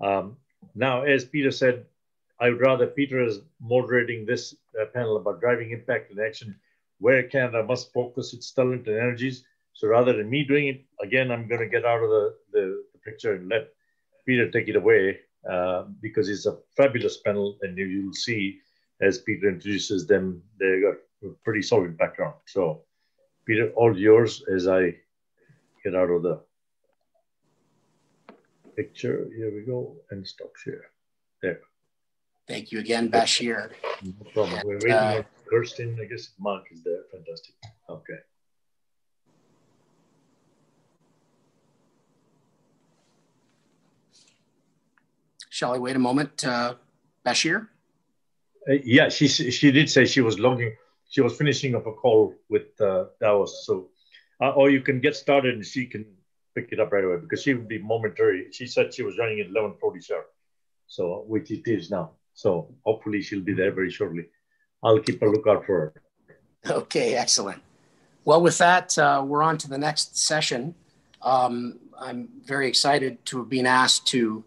Um, now, as Peter said, I would rather Peter is moderating this uh, panel about driving impact and action, where Canada must focus its talent and energies. So rather than me doing it, again, I'm going to get out of the, the, the picture and let Peter take it away uh, because it's a fabulous panel and you, you'll see as Peter introduces them, they got a pretty solid background. So Peter, all yours as I get out of the picture. Here we go and stop share. There. Thank you again, Bashir. No problem. We're waiting uh, on Kirstine. I guess Mark is there. Fantastic. Okay. Shall I wait a moment, uh, Bashir? Uh, yeah, she she did say she was logging. She was finishing up a call with uh, Davos. So, uh, or you can get started and she can pick it up right away because she would be momentary. She said she was running at eleven forty sharp, so which it is now. So hopefully she'll be there very shortly. I'll keep a lookout for her. Okay, excellent. Well, with that, uh, we're on to the next session. Um, I'm very excited to have been asked to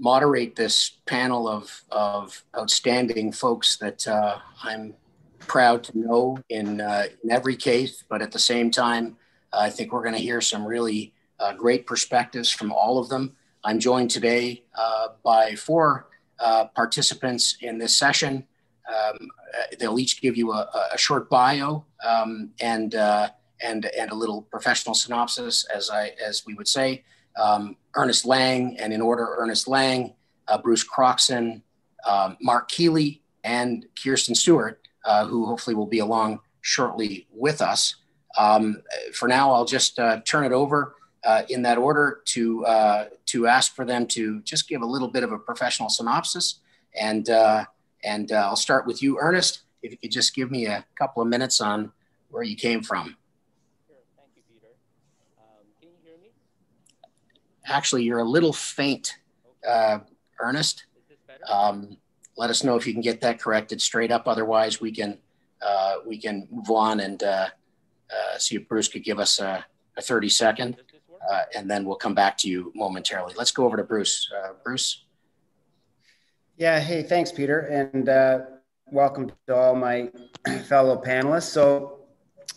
moderate this panel of, of outstanding folks that uh, I'm proud to know in, uh, in every case, but at the same time, I think we're going to hear some really uh, great perspectives from all of them. I'm joined today uh, by four uh, participants in this session. Um, uh, they'll each give you a, a short bio um, and, and, and a little professional synopsis, as, I, as we would say um, Ernest Lang, and in order, Ernest Lang, uh, Bruce Croxon, um, Mark Keeley, and Kirstine Stewart, uh, who hopefully will be along shortly with us. Um, for now, I'll just uh, turn it over uh, in that order to, uh, to ask for them to just give a little bit of a professional synopsis. And, uh, and I'll start with you, Ernest. If you could just give me a couple of minutes on where you came from. Sure. Thank you, Peter. Um, can you hear me? Actually, you're a little faint, uh, Ernest. Um, let us know if you can get that corrected straight up. Otherwise, we can uh, we can move on and uh, uh see if Bruce could give us a, a 30 second, uh, and then we'll come back to you momentarily. Let's go over to Bruce. Uh, Bruce. Yeah. Hey, thanks, Peter, and welcome to all my fellow panelists. So,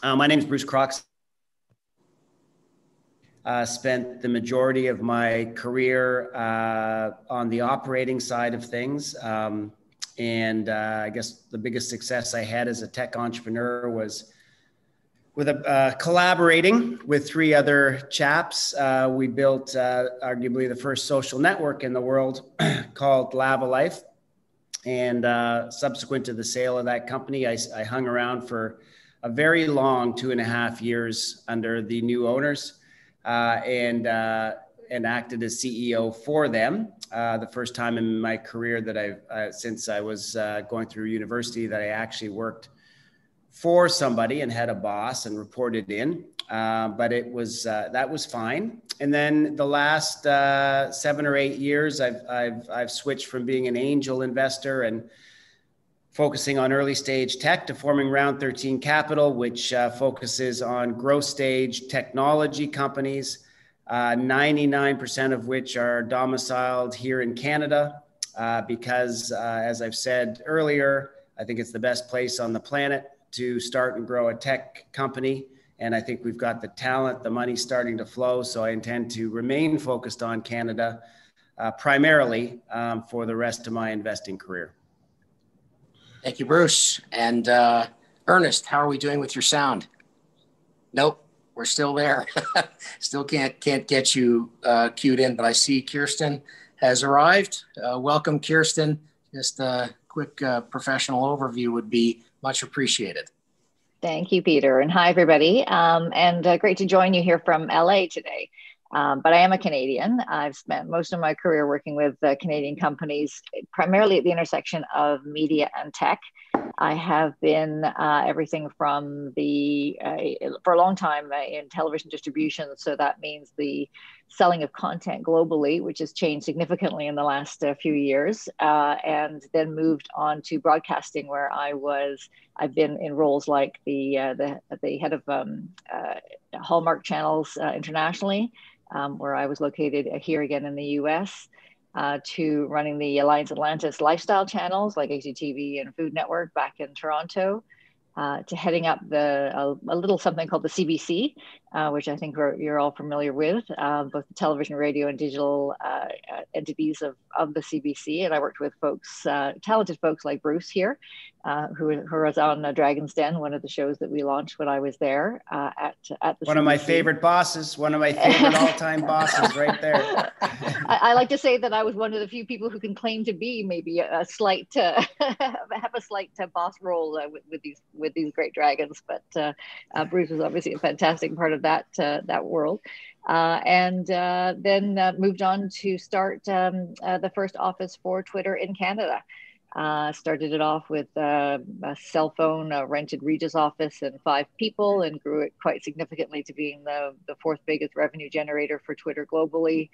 my name is Bruce Croxon. Uh, spent the majority of my career uh, on the operating side of things. Um, and uh, I guess the biggest success I had as a tech entrepreneur was with a, uh, collaborating with three other chaps. Uh, we built uh, arguably the first social network in the world called Lavalife. And subsequent to the sale of that company, I, I hung around for a very long two and a half years under the new owners uh, and uh, and acted as CEO for them. Uh, the first time in my career that I've uh, since I was uh, going through university that I actually worked for somebody and had a boss and reported in. Uh, but it was that was fine. And then the last seven or eight years, I've I've I've switched from being an angel investor and focusing on early stage tech to forming Round 13 Capital, which uh, focuses on growth stage technology companies, uh, 99% of which are domiciled here in Canada. Uh, because, uh, as I've said earlier, I think it's the best place on the planet to start and grow a tech company. And I think we've got the talent, the money starting to flow. So I intend to remain focused on Canada uh, primarily um, for the rest of my investing career. Thank you, Bruce. And uh, Ernest, how are we doing with your sound? Nope, we're still there. still can't can't get you uh, queued in, but I see Kirstine has arrived. Uh, welcome, Kirstine. Just a quick uh, professional overview would be much appreciated. Thank you, Peter. And hi, everybody. Um, and uh, great to join you here from LA today. Um, but I am a Canadian. I've spent most of my career working with uh, Canadian companies, primarily at the intersection of media and tech. I have been uh, everything from the, uh, for a long time uh, in television distribution. So that means the selling of content globally, which has changed significantly in the last uh, few years, uh, and then moved on to broadcasting, where I was, I've been in roles like the, the, the head of um, Hallmark channels internationally um, where I was located here again in the US. uh, to running the Alliance Atlantis lifestyle channels like HGTV and Food Network back in Toronto, uh, to heading up the a, a, little something called the CBC, uh, which I think you're all familiar with, uh, both the television, radio, and digital uh, entities of, of the CBC. And I worked with folks, uh, talented folks like Bruce here, Uh, who, who was on Dragon's Den, one of the shows that we launched when I was there uh, at, at the One CBC. of my favorite bosses, one of my favorite all-time bosses right there. I, I, like to say that I was one of the few people who can claim to be maybe a, slight, uh, have a slight boss role with, with, these with these great dragons. But Bruce was obviously a fantastic part of that uh, that world. Uh, and uh, then moved on to start um, the first office for Twitter in Canada. Uh, started it off with uh, a cell phone, a rented Regus office, and five people, and grew it quite significantly to being the, the fourth biggest revenue generator for Twitter globally.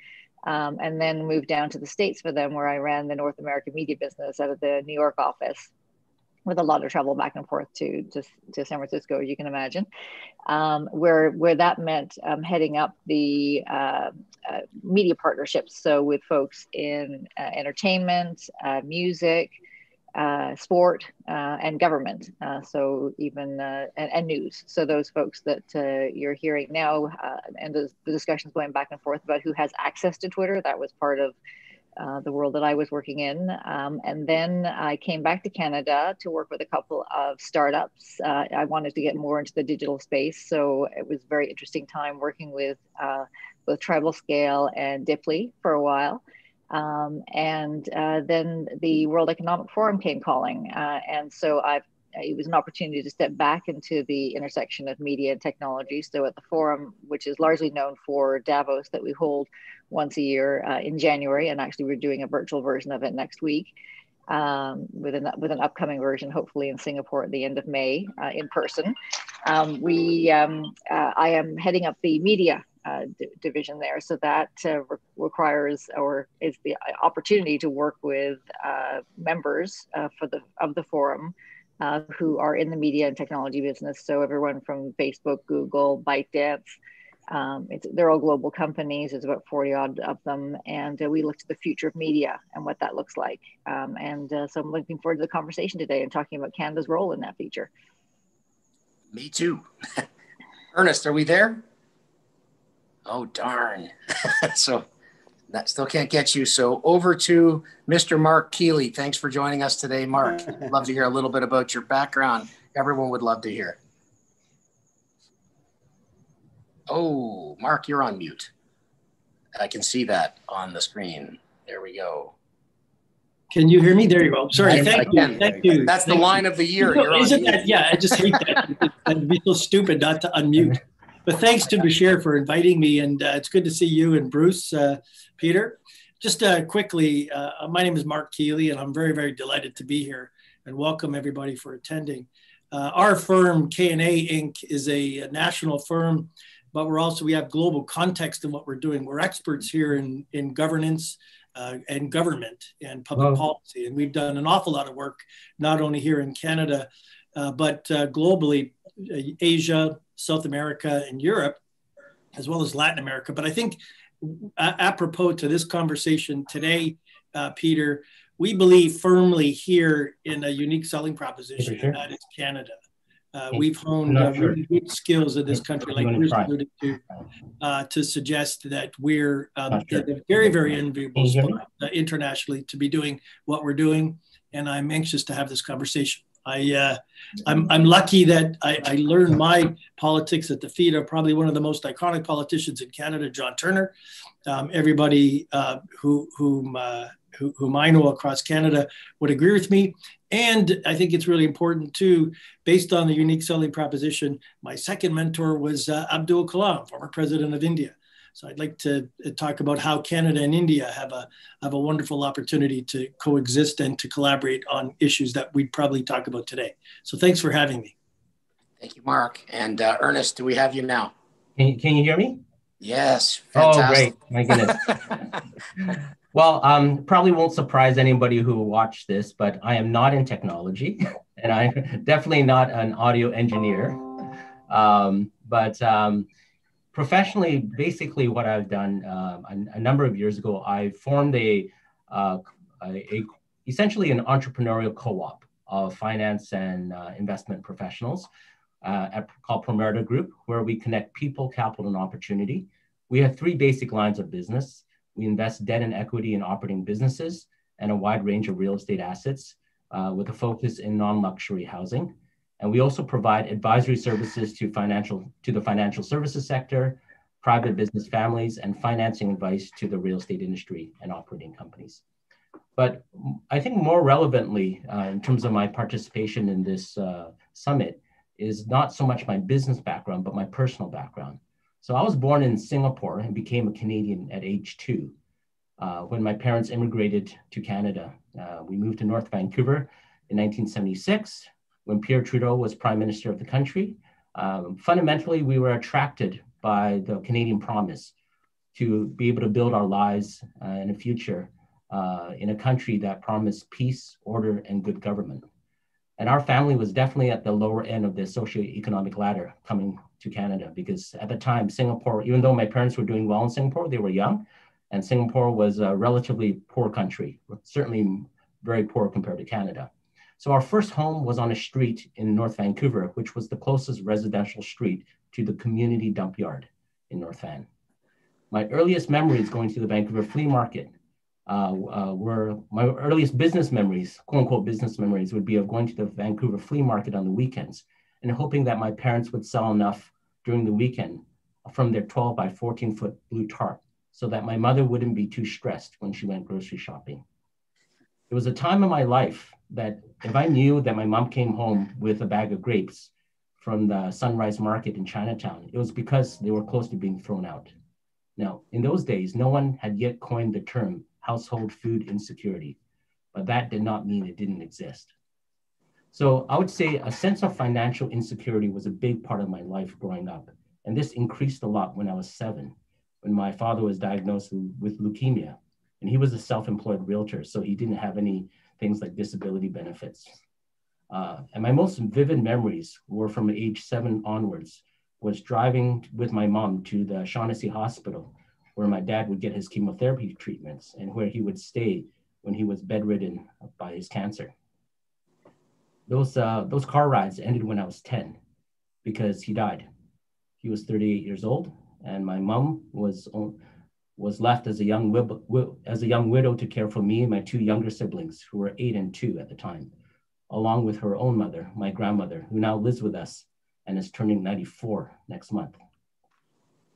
Um, and then moved down to the States for them, where I ran the North American media business out of the New York office with a lot of travel back and forth to, to, to San Francisco, as you can imagine, um, where, where that meant um, heading up the uh, uh, media partnerships. So with folks in uh, entertainment, uh, music, uh, sport, uh, and government. so even, and, and, news. So those folks that you're hearing now, and the, the discussions going back and forth about who has access to Twitter, that was part of uh, the world that I was working in. Um, and then I came back to Canada to work with a couple of startups. Uh, I wanted to get more into the digital space. So it was a very interesting time working with uh, both TribalScale and Diply for a while. Um, and uh, then the World Economic Forum came calling. Uh, and so I've it was an opportunity to step back into the intersection of media and technology. So at the forum, which is largely known for Davos that we hold once a year uh, in January, and actually we're doing a virtual version of it next week um, with an with an upcoming version, hopefully in Singapore at the end of May uh, in person. Um, we um, uh, I am heading up the media uh, division there. So that uh, re- requires or is the opportunity to work with uh, members uh, for the of the forum uh, who are in the media and technology business. So everyone from Facebook, Google, ByteDance, um, they're all global companies. There's about 40 odd of them. And uh, we looked at the future of media and what that looks like. Um, and uh, so I'm looking forward to the conversation today and talking about Canada's role in that future. Me too. Ernest, are we there? Oh, darn. so that still can't get you. So over to Mr. Mark Keeley. Thanks for joining us today, Mark. love to hear a little bit about your background. Everyone would love to hear. Oh, Mark, you're on mute. I can see that on the screen. There we go. Can you hear me? There you go. Sorry. Thank you. Thank you. That's Thank the line you. of the year. You know, isn't that, yeah, I just hate that. I'd be so stupid not to unmute. But thanks to Bashir for inviting me, and uh, it's good to see you and Bruce, uh, Peter. Just uh, quickly, uh, my name is Mark Keeley, and I'm very, very delighted to be here and welcome everybody for attending. Uh, our firm, K&A Inc., is a, national firm, but we're also, we have global context in what we're doing. We're experts here in, in governance, uh, and government and public policy. And we've done an awful lot of work, not only here in Canada, uh, but uh, globally, Asia, South America, and Europe, as well as Latin America. But I think, apropos to this conversation today, uh, Peter, we believe firmly here in a unique selling proposition, sure. that is Canada. Uh, we've honed uh, sure. really good skills in this country, like Bruce alluded to, uh, to suggest that we're um, sure. a very, very enviable spot uh, internationally to be doing what we're doing. And I'm anxious to have this conversation. I, uh, I'm, I'm lucky that I, I, learned my politics at the feet of probably one of the most iconic politicians in Canada, John Turner. Um, everybody uh, who, whom, uh, who, whom I know across Canada would agree with me. And I think it's really important too, based on the unique selling proposition. My second mentor was uh, Abdul Kalam, former president of India. So I'd like to uh, talk about how Canada and India have a have a wonderful opportunity to coexist and to collaborate on issues that we'd probably talk about today. So thanks for having me. Thank you, Mark. And uh, Ernest, do we have you now? Can you, can you hear me? Yes. Fantastic. Oh, great. My goodness. well, um, probably won't surprise anybody who watched this, but I am not in technology and I'm definitely not an audio engineer. Um, but um, professionally, basically what I've done uh, a, a, number of years ago, I formed a uh, a, a, essentially an entrepreneurial co-op of finance and uh, investment professionals uh, at, called Promerita Group, where we connect people, capital, and opportunity. We have three basic lines of business. We invest debt and equity in operating businesses and a wide range of real estate assets uh, with a focus in non-luxury housing. And we also provide advisory services to financial to the financial services sector, private business families, and financing advice to the real estate industry and operating companies. But I think more relevantly, uh, in terms of my participation in this uh, summit, is not so much my business background, but my personal background. So I was born in Singapore and became a Canadian at age two. Uh, when my parents immigrated to Canada, uh, we moved to North Vancouver in 1976 when Pierre Trudeau was prime minister of the country. Um, fundamentally, we were attracted by the Canadian promise to be able to build our lives uh, in a future uh, in a country that promised peace, order, and good government. And our family was definitely at the lower end of the socioeconomic ladder coming to Canada because at the time, Singapore, even though my parents were doing well in Singapore, they were young, and Singapore was a relatively poor country, certainly very poor compared to Canada. So our first home was on a street in North Vancouver, which was the closest residential street to the community dump yard in North Van. My earliest memories going to the Vancouver flea market uh, uh, were my earliest business memories, quote unquote business memories, would be of going to the Vancouver flea market on the weekends and hoping that my parents would sell enough during the weekend from their 12 by 14 foot blue tarp so that my mother wouldn't be too stressed when she went grocery shopping. It was a time in my life that if I knew that my mom came home with a bag of grapes from the Sunrise Market in Chinatown, it was because they were close to being thrown out. Now, in those days, no one had yet coined the term household food insecurity, but that did not mean it didn't exist. So I would say a sense of financial insecurity was a big part of my life growing up. And this increased a lot when I was seven, when my father was diagnosed with leukemia. And he was a self employed realtor, so he didn't have any things like disability benefits. Uh, and my most vivid memories were from age seven onwards, was driving with my mom to the Shaughnessy Hospital, where my dad would get his chemotherapy treatments and where he would stay when he was bedridden by his cancer. Those, uh, those car rides ended when I was 10 because he died. He was 38 years old, and my mom was was left as a young as a young widow to care for me and my two younger siblings, who were eight and two at the time, along with her own mother, my grandmother, who now lives with us and is turning 94 next month.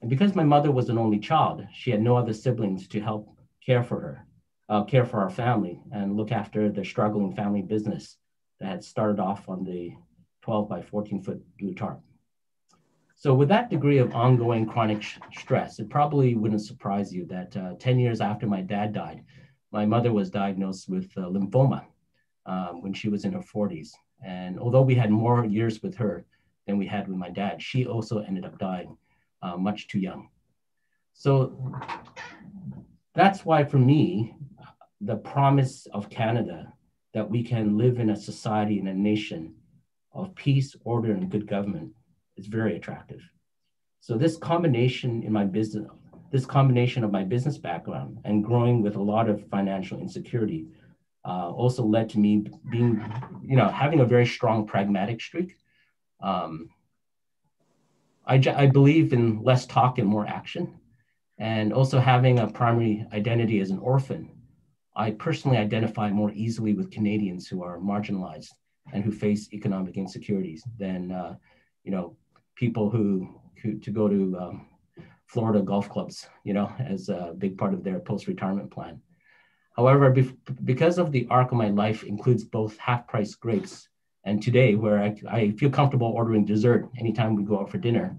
And because my mother was an only child, she had no other siblings to help care for her, uh, care for our family, and look after the struggling family business that had started off on the 12 by 14 foot blue tarp. So with that degree of ongoing chronic stress, it probably wouldn't surprise you that uh, 10 years after my dad died, my mother was diagnosed with uh, lymphoma um, when she was in her 40s. And although we had more years with her than we had with my dad, she also ended up dying uh, much too young. So that's why for me, the promise of Canada that we can live in a society and a nation of peace, order, and good government is very attractive. So this combination in my business, this combination of my business background and growing with a lot of financial insecurity uh, also led to me being, you know, having a very strong pragmatic streak. Um, I, I believe in less talk and more action, and also having a primary identity as an orphan. I personally identify more easily with Canadians who are marginalized and who face economic insecurities than, uh, you know, people who, who to go to um, Florida golf clubs, you know, as a big part of their post-retirement plan. However, because of the arc of my life includes both half-price grapes and today where I, I feel comfortable ordering dessert anytime we go out for dinner,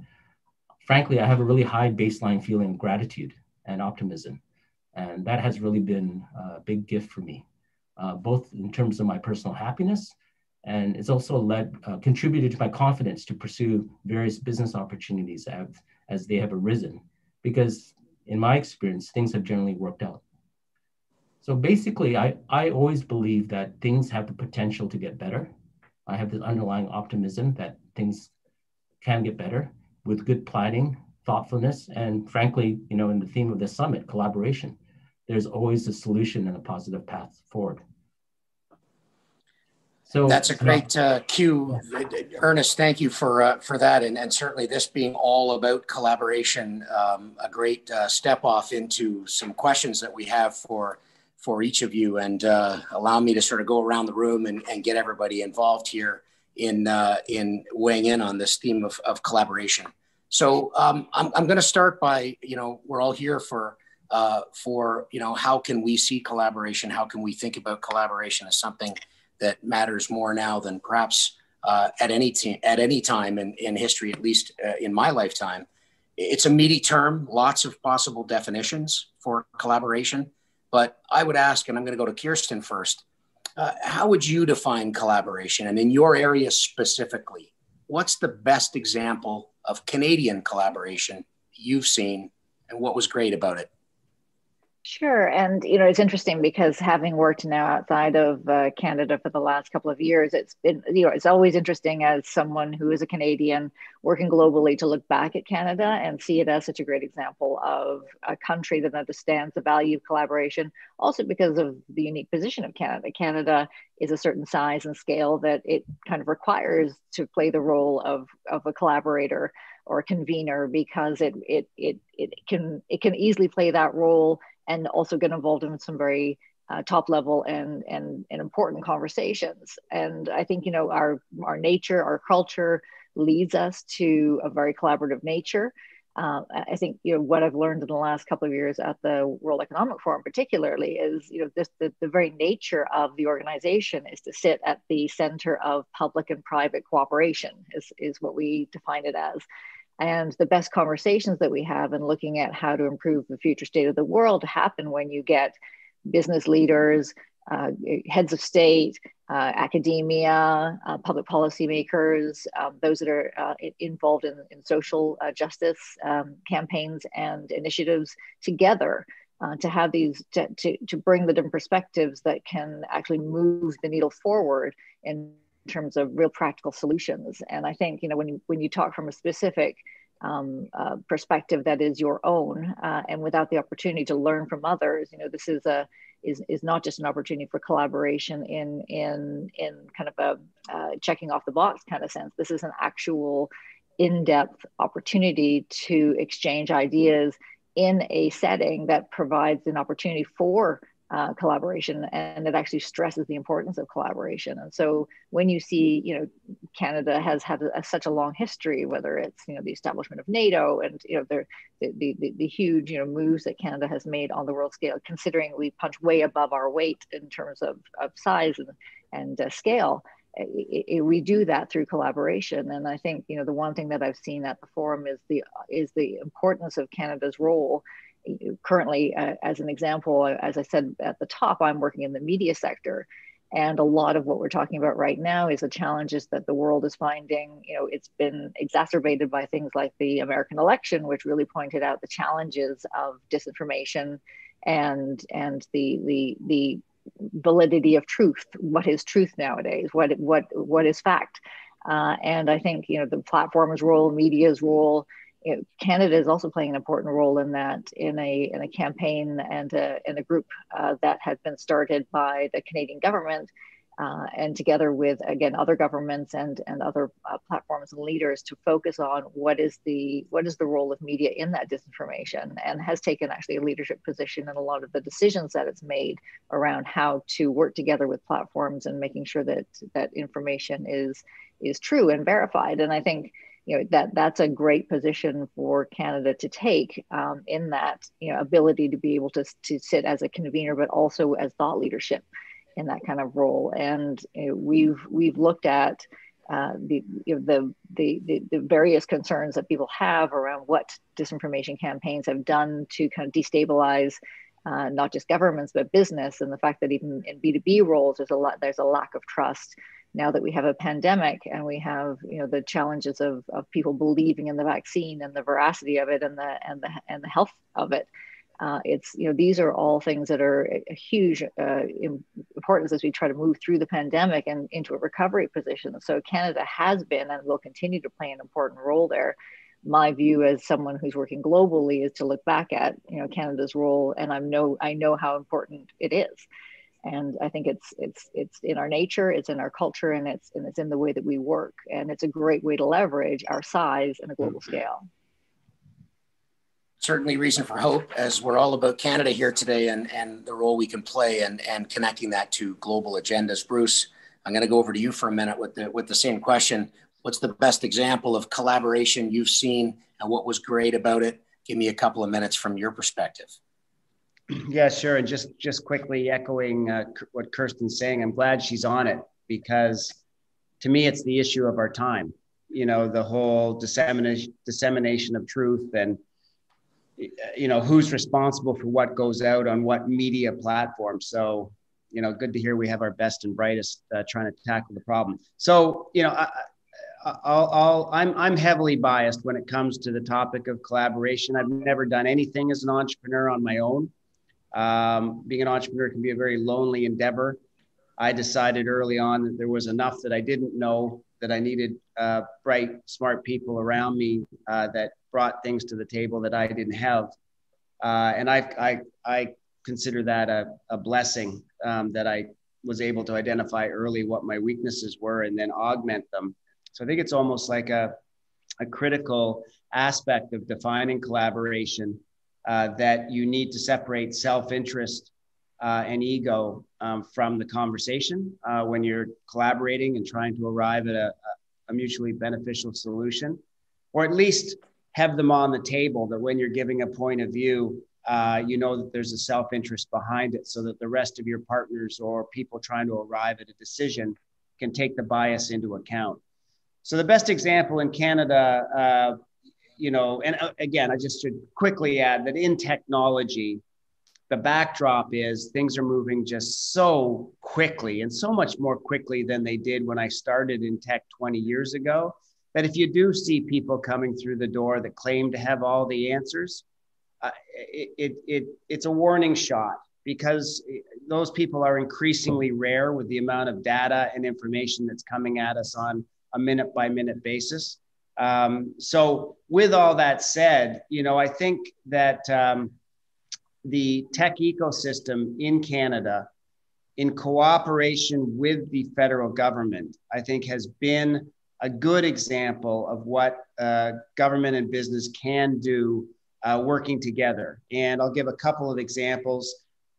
frankly, I have a really high baseline feeling of gratitude and optimism. And that has really been a big gift for me, uh, both in terms of my personal happiness and it's also led, uh, contributed to my confidence to pursue various business opportunities as, as they have arisen, because in my experience, things have generally worked out. So basically, I, I always believe that things have the potential to get better. I have this underlying optimism that things can get better with good planning, thoughtfulness, and frankly, you know, in the theme of this summit, collaboration. there's always a solution and a positive path forward. So that's a great uh, cue, Ernest. Thank you for uh, for that, and, and certainly this being all about collaboration, um, a great uh, step off into some questions that we have for for each of you, and uh, allow me to sort of go around the room and, and get everybody involved here in uh, in weighing in on this theme of, of collaboration. So um, I'm I'm going to start by you know we're all here for uh, for you know how can we see collaboration? How can we think about collaboration as something that matters more now than perhaps uh, at any at any time in, in history, at least uh, in my lifetime. It's a meaty term, lots of possible definitions for collaboration. But I would ask, and I'm going to go to Kirstine first. Uh, how would you define collaboration, and in your area specifically, what's the best example of Canadian collaboration you've seen, and what was great about it? Sure. And, you know, it's interesting because having worked now outside of uh, Canada for the last couple of years, it's been, you know, it's always interesting as someone who is a Canadian working globally to look back at Canada and see it as such a great example of a country that understands the value of collaboration, also because of the unique position of Canada. Canada is a certain size and scale that it kind of requires to play the role of, of a collaborator or convener because it, it, it, it, can, it can easily play that role and also get involved in some very uh, top level and, and and important conversations. And I think you know our our nature, our culture leads us to a very collaborative nature. Uh, I think you know what I've learned in the last couple of years at the World Economic Forum, particularly, is you know this the, the very nature of the organization is to sit at the center of public and private cooperation, is is what we define it as and the best conversations that we have and looking at how to improve the future state of the world happen when you get business leaders uh, heads of state uh, academia uh, public policy makers um, those that are uh, involved in, in social uh, justice um, campaigns and initiatives together uh, to have these to, to, to bring the different perspectives that can actually move the needle forward in terms of real practical solutions. And I think you know when you when you talk from a specific um, uh, perspective that is your own, uh, and without the opportunity to learn from others, you know this is a is, is not just an opportunity for collaboration in in in kind of a uh, checking off the box kind of sense. This is an actual in-depth opportunity to exchange ideas in a setting that provides an opportunity for uh, collaboration and it actually stresses the importance of collaboration. And so when you see you know canada has had a, such a long history whether it's you know the establishment of nato and you know the, the, the, the huge you know moves that canada has made on the world scale considering we punch way above our weight in terms of, of size and, and uh, scale it, it, we do that through collaboration. And i think you know the one thing that i've seen at the forum is the is the importance of canada's role currently, uh, as an example, as I said at the top, I'm working in the media sector. And a lot of what we're talking about right now is the challenges that the world is finding. You know, it's been exacerbated by things like the American election, which really pointed out the challenges of disinformation and and the the the validity of truth. What is truth nowadays? What what what is fact? Uh, and I think you know the platform's role, media's role, Canada is also playing an important role in that in a in a campaign and a, in a group uh, that had been started by the Canadian government uh, and together with again other governments and and other uh, platforms and leaders to focus on what is the what is the role of media in that disinformation and has taken actually a leadership position in a lot of the decisions that it's made around how to work together with platforms and making sure that that information is is true and verified. And I think you know that that's a great position for Canada to take um, in that you know ability to be able to to sit as a convener, but also as thought leadership in that kind of role. And you know, we've we've looked at uh, the, you know, the, the, the various concerns that people have around what disinformation campaigns have done to kind of destabilize uh, not just governments but business, and the fact that even in B two B roles there's a lot there's a lack of trust now that we have a pandemic and we have you know the challenges of, of people believing in the vaccine and the veracity of it and the and the and the health of it uh, it's you know these are all things that are a, huge uh, importance as we try to move through the pandemic and into a recovery position. So canada has been and will continue to play an important role there. My view as someone who's working globally is to look back at you know Canada's role, and I know I know how important it is, and I think it's it's it's in our nature, it's in our culture, and it's and it's in the way that we work, and it's a great way to leverage our size in a global mm-hmm. scale. Certainly, reason for hope, as we're all about Canada here today, and and the role we can play, and and connecting that to global agendas. Bruce, I'm going to go over to you for a minute with the with the same question what's the best example of collaboration you've seen and what was great about it? Give me a couple of minutes from your perspective. Yeah, sure. And just just quickly echoing uh, what Kirstine's saying, I'm glad she's on it because to me, it's the issue of our time. You know, the whole dissemination dissemination of truth and you know who's responsible for what goes out on what media platform. So you know, good to hear we have our best and brightest uh, trying to tackle the problem. So you know, I, I'll, I'm, I'm heavily biased when it comes to the topic of collaboration. I've never done anything as an entrepreneur on my own. Um, being an entrepreneur can be a very lonely endeavor. I decided early on that there was enough that I didn't know that I needed uh, bright, smart people around me uh, that brought things to the table that I didn't have. Uh, and I, I, I consider that a, a blessing um, that I was able to identify early what my weaknesses were and then augment them so I think it's almost like a, a critical aspect of defining collaboration uh, that you need to separate self-interest uh, and ego um, from the conversation uh, when you're collaborating and trying to arrive at a, a, mutually beneficial solution, or at least have them on the table that when you're giving a point of view, uh, you know that there's a self-interest behind it so that the rest of your partners or people trying to arrive at a decision can take the bias into account. So the best example in Canada, uh, you know, and uh, again, I just should quickly add that in technology, the backdrop is things are moving just so quickly and so much more quickly than they did when I started in tech 20 years ago. That if you do see people coming through the door that claim to have all the answers, uh, it, it, it, it's a warning shot because those people are increasingly rare with the amount of data and information that's coming at us on a minute by minute basis. Um, so, with all that said, you know, I think that um, the tech ecosystem in Canada, in cooperation with the federal government, I think has been a good example of what uh, government and business can do uh, working together. And I'll give a couple of examples.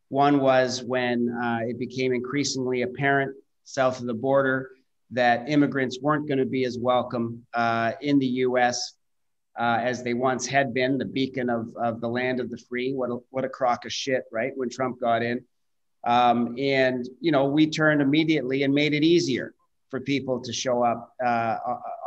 One was when uh, it became increasingly apparent south of the border that immigrants weren't going to be as welcome uh, in the US uh, as they once had been, the beacon of, of the land of the free. What a, what a crock of shit, right? When Trump got in. Um, and, you know, we turned immediately and made it easier for people to show up uh,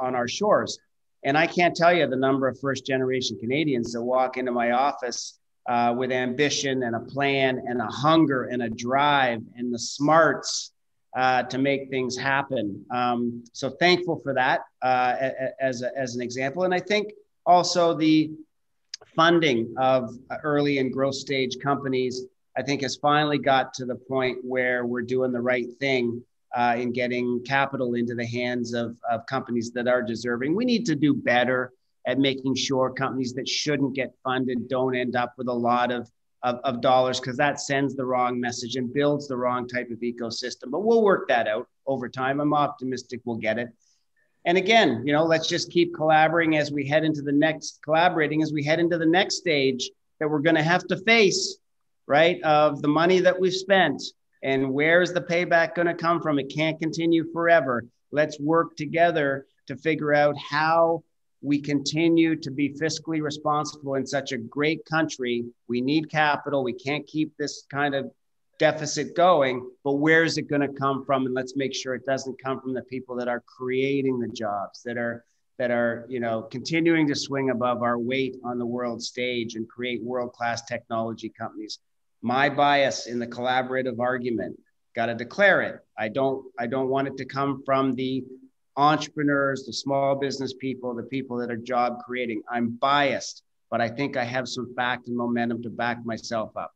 on our shores. And I can't tell you the number of first generation Canadians that walk into my office uh, with ambition and a plan and a hunger and a drive and the smarts uh, to make things happen. Um, so thankful for that uh, as, a, as an example. And I think also the funding of early and growth stage companies, I think has finally got to the point where we're doing the right thing uh, in getting capital into the hands of, of companies that are deserving. We need to do better at making sure companies that shouldn't get funded don't end up with a lot of of, of dollars because that sends the wrong message and builds the wrong type of ecosystem. But we'll work that out over time. I'm optimistic we'll get it. And again, you know, let's just keep collaborating as we head into the next collaborating as we head into the next stage that we're going to have to face, right? Of the money that we've spent and where is the payback going to come from? It can't continue forever. Let's work together to figure out how we continue to be fiscally responsible in such a great country. We need capital. We can't keep this kind of deficit going, but where is it going to come from? And let's make sure it doesn't come from the people that are creating the jobs, that are that are you know continuing to swing above our weight on the world stage and create world-class technology companies. My bias in the collaborative argument, got to declare it. I don't I don't want it to come from the entrepreneurs, the small business people, the people that are job creating. I'm biased, but I think I have some fact and momentum to back myself up.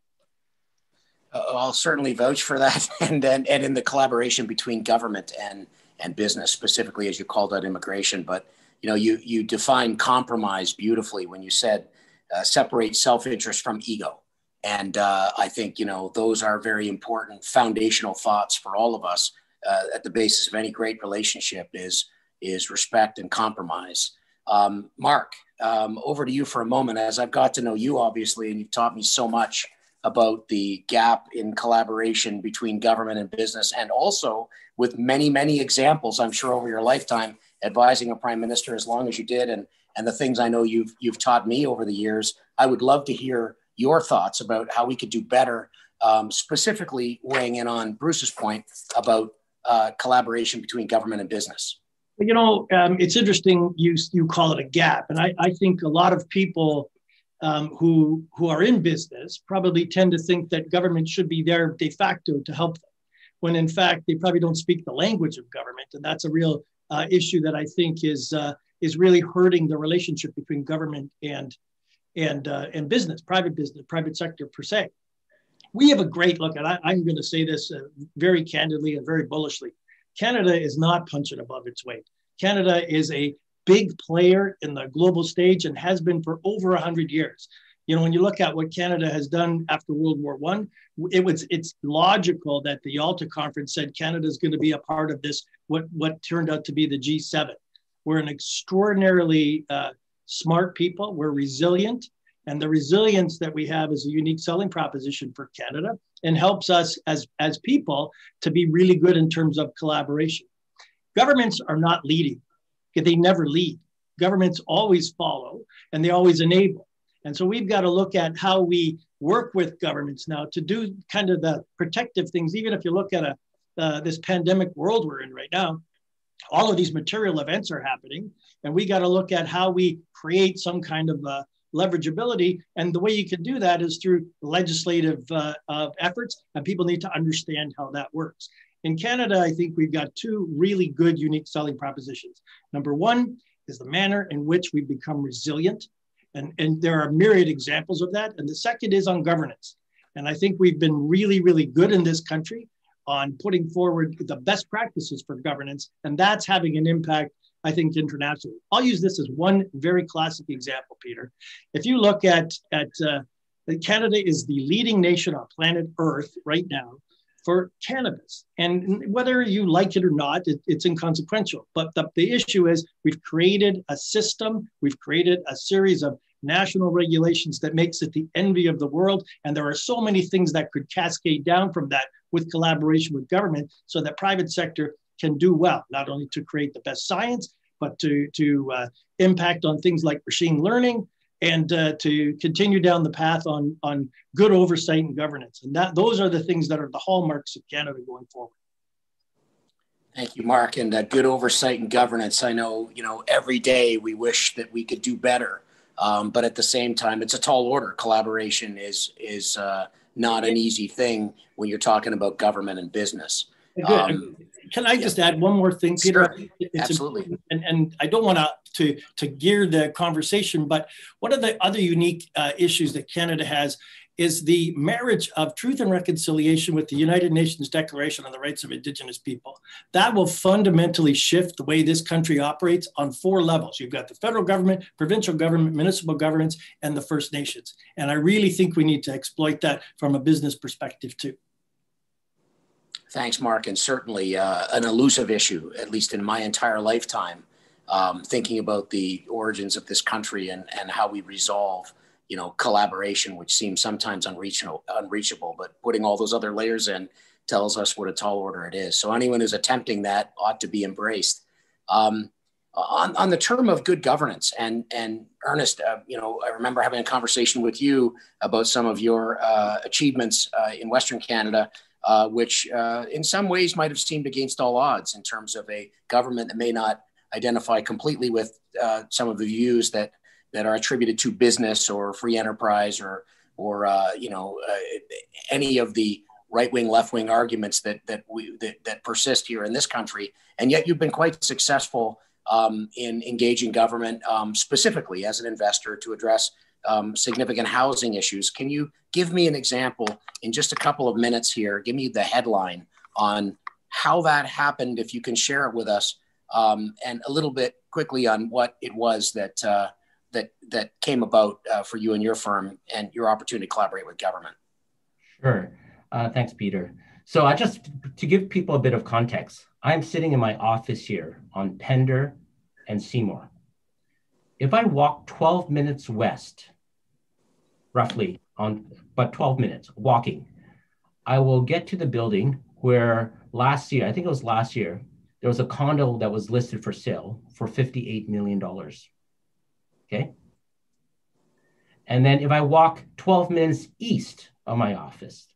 Uh, I'll certainly vouch for that, and then and in the collaboration between government and and business, specifically as you called out immigration, but you know, you you define compromise beautifully when you said uh, separate self-interest from ego, and uh, I think you know those are very important foundational thoughts for all of us uh, at the basis of any great relationship is is respect and compromise. Um, Mark, um, over to you for a moment. As I've got to know you, obviously, and you've taught me so much about the gap in collaboration between government and business, and also with many, many examples, I'm sure, over your lifetime, advising a prime minister as long as you did, and and the things I know you've you've taught me over the years. I would love to hear your thoughts about how we could do better, um, specifically weighing in on Bruce's point about uh, collaboration between government and business. You know, um, it's interesting you you call it a gap, and I, I think a lot of people um, who who are in business probably tend to think that government should be there de facto to help them, when in fact they probably don't speak the language of government, and that's a real uh, issue that I think is uh, is really hurting the relationship between government and and uh, and business, private business, private sector per se. We have a great look, and I, am going to say this uh, very candidly and very bullishly. Canada is not punching above its weight. Canada is a big player in the global stage and has been for over 100 years. You know, when you look at what Canada has done after World War One, it was it's logical that the Yalta Conference said Canada is going to be a part of this what what turned out to be the G7. We're an extraordinarily uh, smart people. We're resilient, and the resilience that we have is a unique selling proposition for Canada and helps us as as people to be really good in terms of collaboration. Governments are not leading they never lead. Governments always follow and they always enable. And so we've got to look at how we work with governments now to do kind of the protective things. Even if you look at a uh, this pandemic world we're in right now, all of these material events are happening, and we got to look at how we create some kind of uh, leverageability. And the way you can do that is through legislative uh, efforts, and people need to understand how that works. In Canada, I think we've got two really good unique selling propositions. Number one is the manner in which we become resilient. And, and there are myriad examples of that. And the second is on governance. And I think we've been really, really good in this country on putting forward the best practices for governance. And that's having an impact, I think, internationally. I'll use this as one very classic example, Peter. If you look at, at uh, Canada is the leading nation on planet Earth right now for cannabis. And whether you like it or not, it, it's inconsequential. But the, the issue is we've created a system, we've created a series of national regulations that makes it the envy of the world. And there are so many things that could cascade down from that with collaboration with government so that private sector can do well, not only to create the best science, but to, to uh, impact on things like machine learning, and uh, to continue down the path on, on good oversight and governance. And that those are the things that are the hallmarks of Canada going forward. Thank you, Mark. And uh, good oversight and governance. I know, you know, every day we wish that we could do better, um, but at the same time, it's a tall order. Collaboration is is uh, not an easy thing when you're talking about government and business. Um, Can I just add one more thing, Peter? Sure. Absolutely. And, and I don't want to to to gear the conversation, but one of the other unique uh, issues that Canada has is the marriage of truth and reconciliation with the United Nations Declaration on the Rights of Indigenous People. That will fundamentally shift the way this country operates on four levels. You've got the federal government, provincial government, municipal governments, and the First Nations. And I really think we need to exploit that from a business perspective too. Thanks, Mark. And certainly uh, an elusive issue, at least in my entire lifetime, um, thinking about the origins of this country and, and how we resolve, you know, collaboration, which seems sometimes unreachable, unreachable, but putting all those other layers in tells us what a tall order it is. So anyone who's attempting that ought to be embraced. Um, on, on the term of good governance and and Ernest, uh, you know, I remember having a conversation with you about some of your uh, achievements uh, in Western Canada uh, which uh, in some ways might have seemed against all odds in terms of a government that may not identify completely with uh, some of the views that that are attributed to business or free enterprise or or uh, you know uh, any of the right wing left wing arguments that that we that, that, persist here in this country. And yet you've been quite successful um, in engaging government um, specifically as an investor to address um, significant housing issues. Can you give me an example in just a couple of minutes here? Give me the headline on how that happened, if you can share it with us, um, and a little bit quickly on what it was that uh, that that came about uh, for you and your firm and your opportunity to collaborate with government. Sure. Uh, thanks, Peter. So I just to give people a bit of context, I'm sitting in my office here on Pender and Seymour. If I walk 12 minutes west, roughly on but 12 minutes walking, I will get to the building where last year, I think it was last year, there was a condo that was listed for sale for $58 million. Okay. And then if I walk 12 minutes east of my office,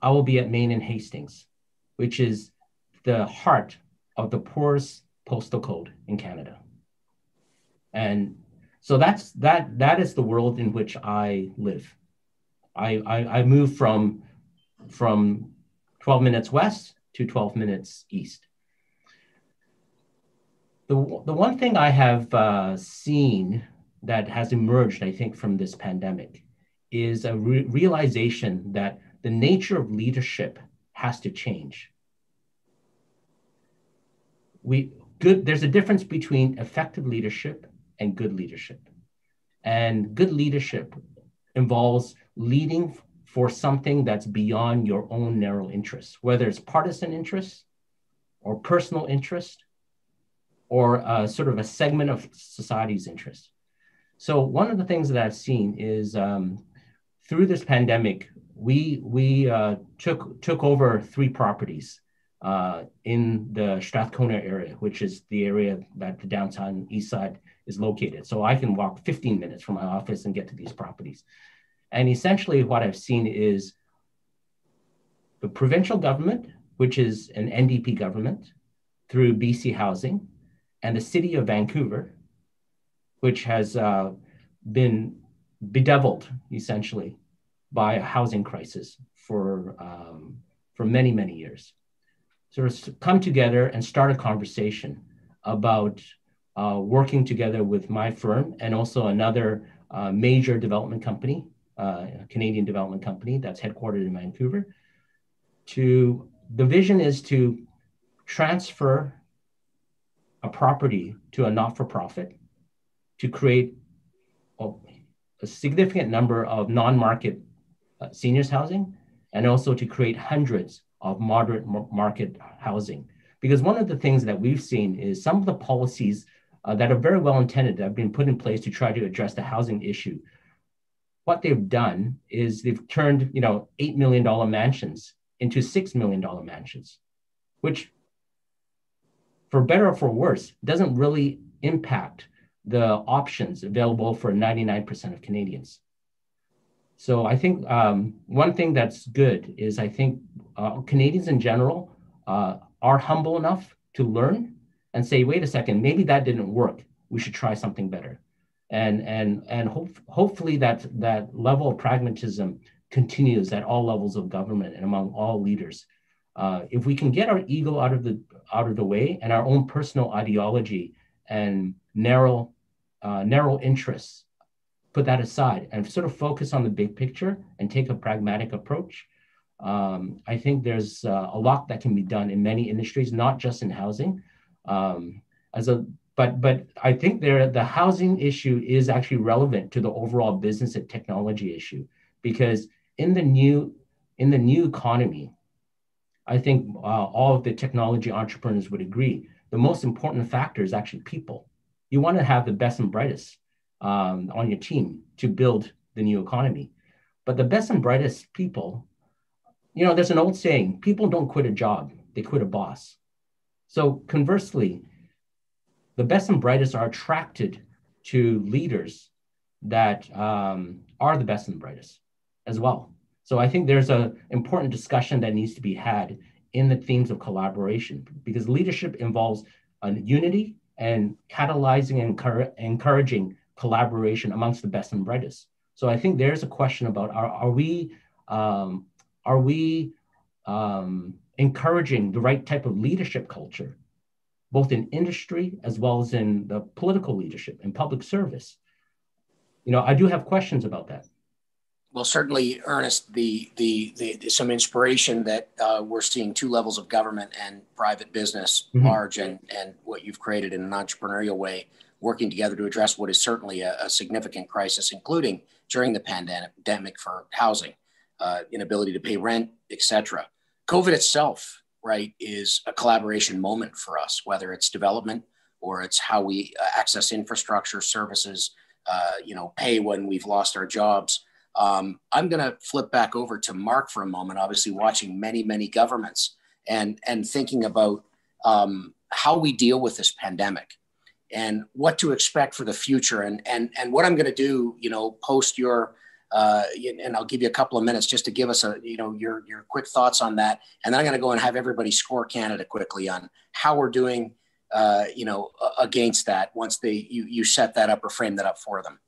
I will be at Main and Hastings, which is the heart of the poorest postal code in Canada. And so that's that that is the world in which I live. I I, I moved from from 12 minutes west to 12 minutes east. The, the one thing I have uh, seen that has emerged, I think, from this pandemic is a re- realization that the nature of leadership has to change. We good there's a difference between effective leadership and good leadership. And good leadership involves leading for something that's beyond your own narrow interests, whether it's partisan interest or personal interest or a, sort of a segment of society's interest. So one of the things that I've seen is um, through this pandemic, we we uh, took took over three properties uh, in the Strathcona area, which is the area that the downtown east side is located. So I can walk 15 minutes from my office and get to these properties. And essentially, what I've seen is the provincial government, which is an NDP government through BC Housing, and the city of Vancouver, which has uh, been bedeviled essentially by a housing crisis for, um, for many, many years. Sort of come together and start a conversation about uh, working together with my firm and also another uh, major development company, uh, Canadian development company that's headquartered in Vancouver. To the vision is to transfer a property to a not-for-profit to create a, a significant number of non-market uh, seniors housing and also to create hundreds of moderate market housing. Because one of the things that we've seen is some of the policies uh, that are very well intended that have been put in place to try to address the housing issue. What they've done is they've turned, you know, $8 million mansions into $6 million mansions, which for better or for worse, doesn't really impact the options available for 99% of Canadians. So I think um, one thing that's good is I think uh, Canadians in general uh, are humble enough to learn and say, wait a second, maybe that didn't work. We should try something better. And and and hope, hopefully that that level of pragmatism continues at all levels of government and among all leaders. Uh, if we can get our ego out of the out of the way and our own personal ideology and narrow uh, narrow interests, put that aside and sort of focus on the big picture and take a pragmatic approach. Um, I think there's uh, a lot that can be done in many industries, not just in housing. Um, as a but but I think there the housing issue is actually relevant to the overall business and technology issue because in the new in the new economy, I think uh, all of the technology entrepreneurs would agree. The most important factor is actually people. You want to have the best and brightest um, on your team to build the new economy. But the best and brightest people, you know, there's an old saying people don't quit a job, they quit a boss. So conversely, the best and brightest are attracted to leaders that um, are the best and brightest as well. So I think there's an important discussion that needs to be had in the themes of collaboration because leadership involves uh, unity and catalyzing and encouraging collaboration amongst the best and brightest. So I think there's a question about are, are we um, are we um, encouraging the right type of leadership culture, both in industry as well as in the political leadership and public service? You know, I do have questions about that. well, certainly, Ernest, the, the, the some inspiration that uh, we're seeing two levels of government and private business, mm-hmm. large and, and what you've created in an entrepreneurial way, working together to address what is certainly a, a significant crisis, including during the pandemic for housing, uh, inability to pay rent, etc. COVID itself, right, is a collaboration moment for us, whether it's development or it's how we uh, access infrastructure services, uh, you know, pay when we've lost our jobs. Um, I'm going to flip back over to Mark for a moment. Obviously, watching many, many governments and and thinking about um, how we deal with this pandemic and what to expect for the future. And and and what I'm going to do, you know, post your uh, and I'll give you a couple of minutes just to give us a you know your your quick thoughts on that. And then I'm going to go and have everybody score Canada quickly on how we're doing uh, you know, against that once they you you set that up or frame that up for them?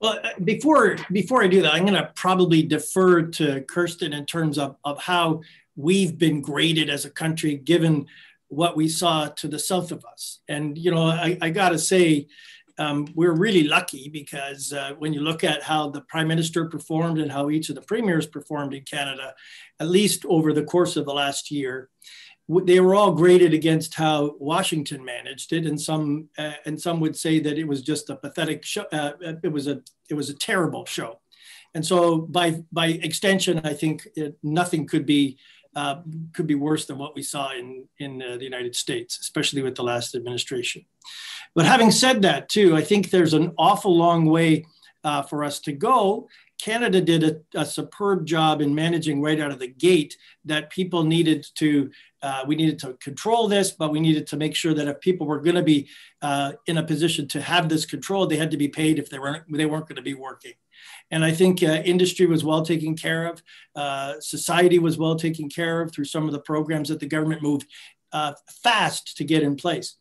Well, uh, before before I do that, I'm going to probably defer to Kirstine in terms of of how we've been graded as a country given what we saw to the south of us. And you know, I, I got to say. Um, we're really lucky because uh, when you look at how the prime minister performed and how each of the premiers performed in Canada, at least over the course of the last year, they were all graded against how Washington managed it, and some uh, and some would say that it was just a pathetic show. Uh, it was a it was a terrible show, and so by by extension, I think it, nothing could be uh, could be worse than what we saw in in uh, the United States, especially with the last administration. But having said that, too, I think there's an awful long way uh, for us to go. Canada did a, a, superb job in managing right out of the gate that people needed to uh, we needed to control this, but we needed to make sure that if people were going to be uh, in a position to have this control, they had to be paid if they weren't they weren't going to be working. And I think uh, industry was well taken care of. Uh, society was well taken care of through some of the programs that the government moved uh, fast to get in place.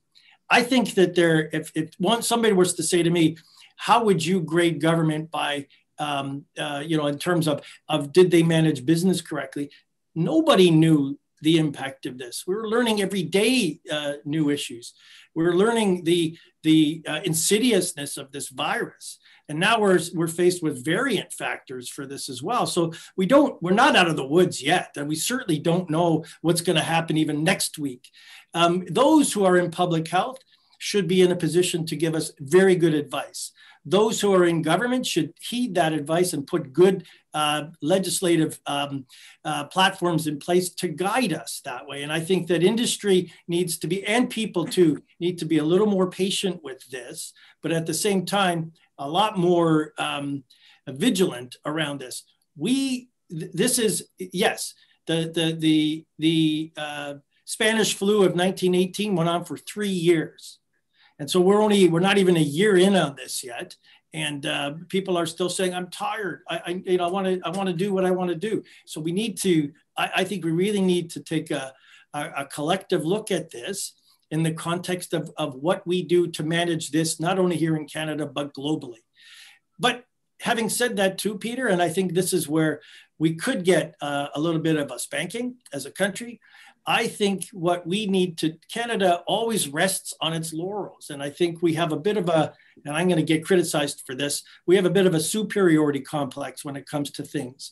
I think that there, if, if once somebody was to say to me, how would you grade government by um, uh, you know, in terms of, of did they manage business correctly? Nobody knew the impact of this. We're learning every day uh, new issues. We're learning the, the uh, insidiousness of this virus. And now we're, we're faced with variant factors for this as well. So we don't, we're not out of the woods yet. And we certainly don't know what's going to happen even next week. Um, those who are in public health should be in a position to give us very good advice those who are in government should heed that advice and put good uh, legislative um, uh, platforms in place to guide us that way. And I think that industry needs to be, and people too, need to be a little more patient with this, but at the same time, a lot more um, vigilant around this. We, th- this is, yes, the, the, the, the uh, Spanish flu of 1918 went on for three years. And so we're only, we're not even a year in on this yet. And uh, people are still saying, I'm tired. I, I you know, I want to, I want to do what I want to do. So we need to, I, I think we really need to take a, a, a collective look at this in the context of, of what we do to manage this, not only here in Canada, but globally. But having said that too, Peter, and I think this is where we could get uh, a little bit of a spanking as a country. I think what we need to, Canada always rests on its laurels. And I think we have a bit of a, and I'm going to get criticized for this, we have a bit of a superiority complex when it comes to things.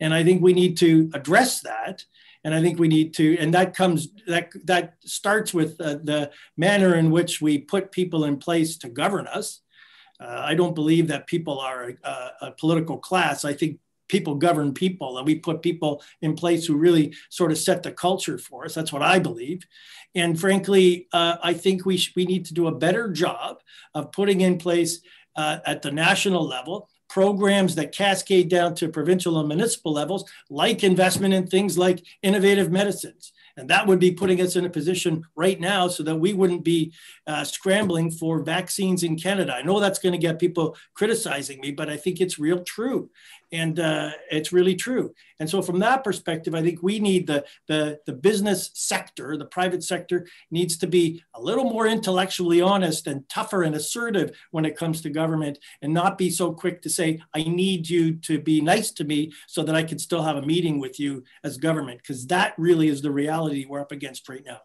And I think we need to address that. And I think we need to, and that comes, that, that starts with uh, the manner in which we put people in place to govern us. Uh, I don't believe that people are a, a political class. I think people govern people and we put people in place who really sort of set the culture for us. That's what I believe. And frankly, uh, I think we, sh- we need to do a better job of putting in place uh, at the national level programs that cascade down to provincial and municipal levels, like investment in things like innovative medicines. And that would be putting us in a position right now so that we wouldn't be uh, scrambling for vaccines in Canada. I know that's going to get people criticizing me, but I think it's real true and uh, it's really true. And so, from that perspective, I think we need the, the the business sector, the private sector, needs to be a little more intellectually honest and tougher and assertive when it comes to government, and not be so quick to say, "I need you to be nice to me so that I can still have a meeting with you as government," because that really is the reality we're up against right now.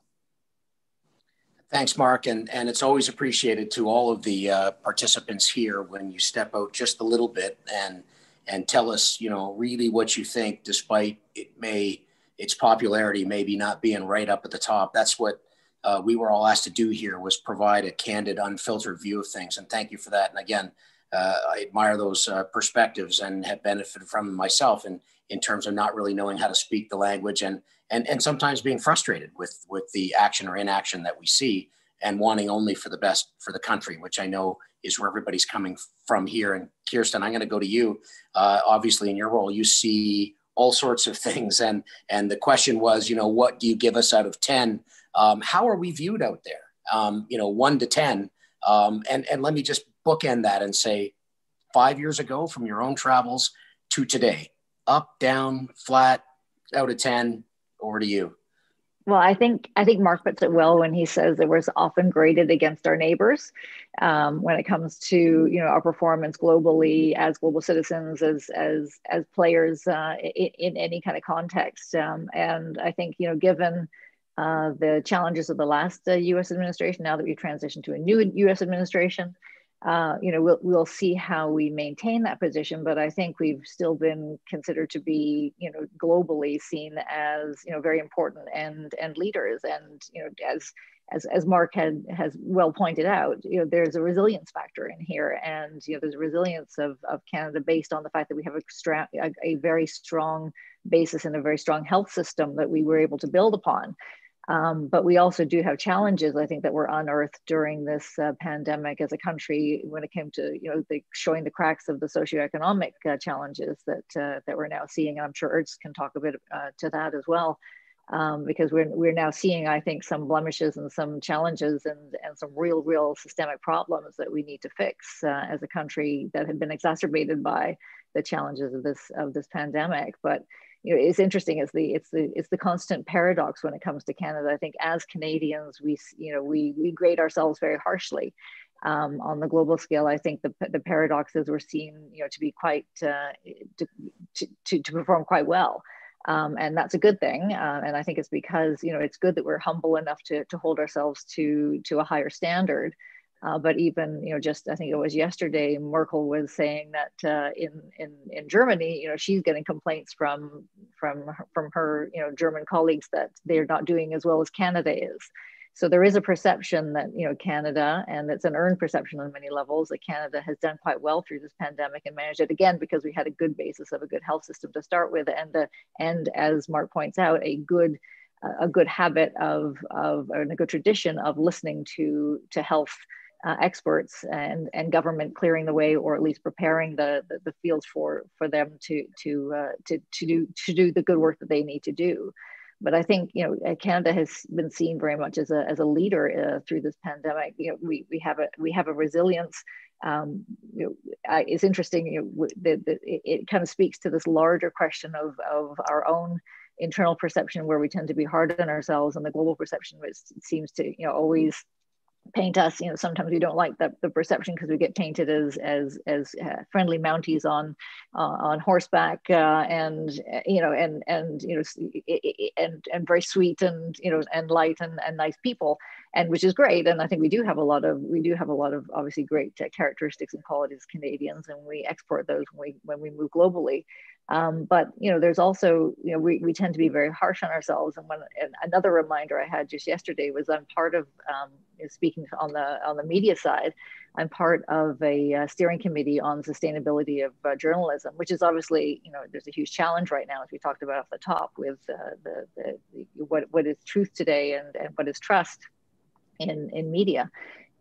Thanks, Mark. And, and it's always appreciated to all of the uh, participants here when you step out just a little bit and and tell us, you know, really what you think, despite it may its popularity maybe not being right up at the top. That's what uh, we were all asked to do here was provide a candid, unfiltered view of things. And thank you for that. And again, uh, I admire those uh, perspectives and have benefited from them myself in, in terms of not really knowing how to speak the language and, and, and sometimes being frustrated with, with the action or inaction that we see and wanting only for the best for the country, which I know is where everybody's coming from here. And Kirstine, I'm going to go to you. Uh, obviously, in your role, you see all sorts of things, and and the question was, you know, what do you give us out of ten? Um, how are we viewed out there? Um, you know, one to ten. Um, and and let me just bookend that and say, five years ago, from your own travels to today, up, down, flat, out of ten. Over to you. Well, I think I think Mark puts it well when he says that we're often graded against our neighbors um, when it comes to you know our performance globally as global citizens, as as as players uh, in, in, any kind of context. Um, and I think you know given uh, the challenges of the last uh, U.S. administration, now that we've transitioned to a new U.S. administration, uh, you know, we'll, we'll see how we maintain that position. But I think we've still been considered to be, you know, globally seen as, you know, very important and and leaders. And you know, as as as Mark had has well pointed out, you know, there's a resilience factor in here, and you know, there's a resilience of of Canada based on the fact that we have a, a, a very strong basis and a very strong health system that we were able to build upon. Um, but we also do have challenges, I think, that were unearthed during this uh, pandemic as a country when it came to, you know, the, showing the cracks of the socioeconomic uh, challenges that uh, that we're now seeing. And I'm sure Ernest can talk a bit uh, to that as well, um, because we're, we're now seeing, I think, some blemishes and some challenges and, and some real, real systemic problems that we need to fix uh, as a country that have been exacerbated by the challenges of this of this pandemic. But you know, it's interesting. It's the it's the it's the constant paradox when it comes to Canada. I think as Canadians, we you know we we grade ourselves very harshly. Um, on the global scale, I think the, the paradoxes we're seen, you know, to be quite uh, to, to, to perform quite well, um, and that's a good thing. Uh, and I think it's because you know it's good that we're humble enough to to hold ourselves to to a higher standard. Uh, but even, you know, just I think it was yesterday, Merkel was saying that uh, in in in Germany, you know, she's getting complaints from from from her, you know, German colleagues that they're not doing as well as Canada is. So there is a perception that you know Canada, and it's an earned perception on many levels that Canada has done quite well through this pandemic and managed it again because we had a good basis of a good health system to start with, and uh, and as Mark points out, a good a good habit of of and a good tradition of listening to to health uh, experts and, and government clearing the way or at least preparing the, the, the fields for, for them to, to, uh, to, to, do, to do the good work that they need to do. But I think you know uh, Canada has been seen very much as a, as a leader uh, through this pandemic. You know, we, we have a we have a resilience. Um, you know, it's interesting. You know, the, the, it, it kind of speaks to this larger question of, of our own internal perception, where we tend to be hard on ourselves, and the global perception, which seems to you know always paint us you know sometimes we don't like the, the perception because we get painted as as as uh, friendly mounties on uh, on horseback uh, and you know and and you know and and very sweet and you know and light and, and nice people and which is great and i think we do have a lot of we do have a lot of obviously great uh, characteristics and qualities canadians and we export those when we when we move globally um, but you know, there's also you know we, we tend to be very harsh on ourselves. And when and another reminder I had just yesterday was I'm part of um, speaking on the on the media side. I'm part of a uh, steering committee on sustainability of uh, journalism, which is obviously you know there's a huge challenge right now as we talked about off the top with uh, the, the, the what what is truth today and and what is trust in in media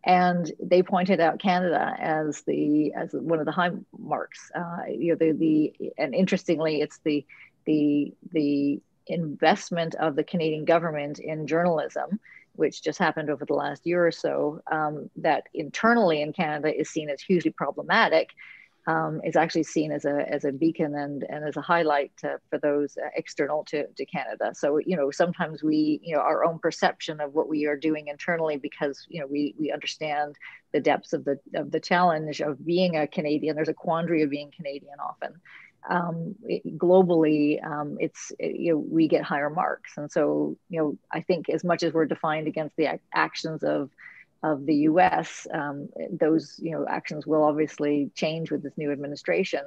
and they pointed out Canada as the as one of the high marks. Uh, you know, the the and interestingly, it's the the the investment of the Canadian government in journalism, which just happened over the last year or so, um, that internally in Canada is seen as hugely problematic um, is actually seen as a, as a beacon and, and as a highlight uh, for those uh, external to, to Canada. So, you know, sometimes we, you know, our own perception of what we are doing internally because, you know, we, we understand the depths of the, of the challenge of being a Canadian. There's a quandary of being Canadian often. Um, it, globally, um, it's it, you know we get higher marks, and so you know I think as much as we're defined against the actions of of the U.S., um, those you know actions will obviously change with this new administration.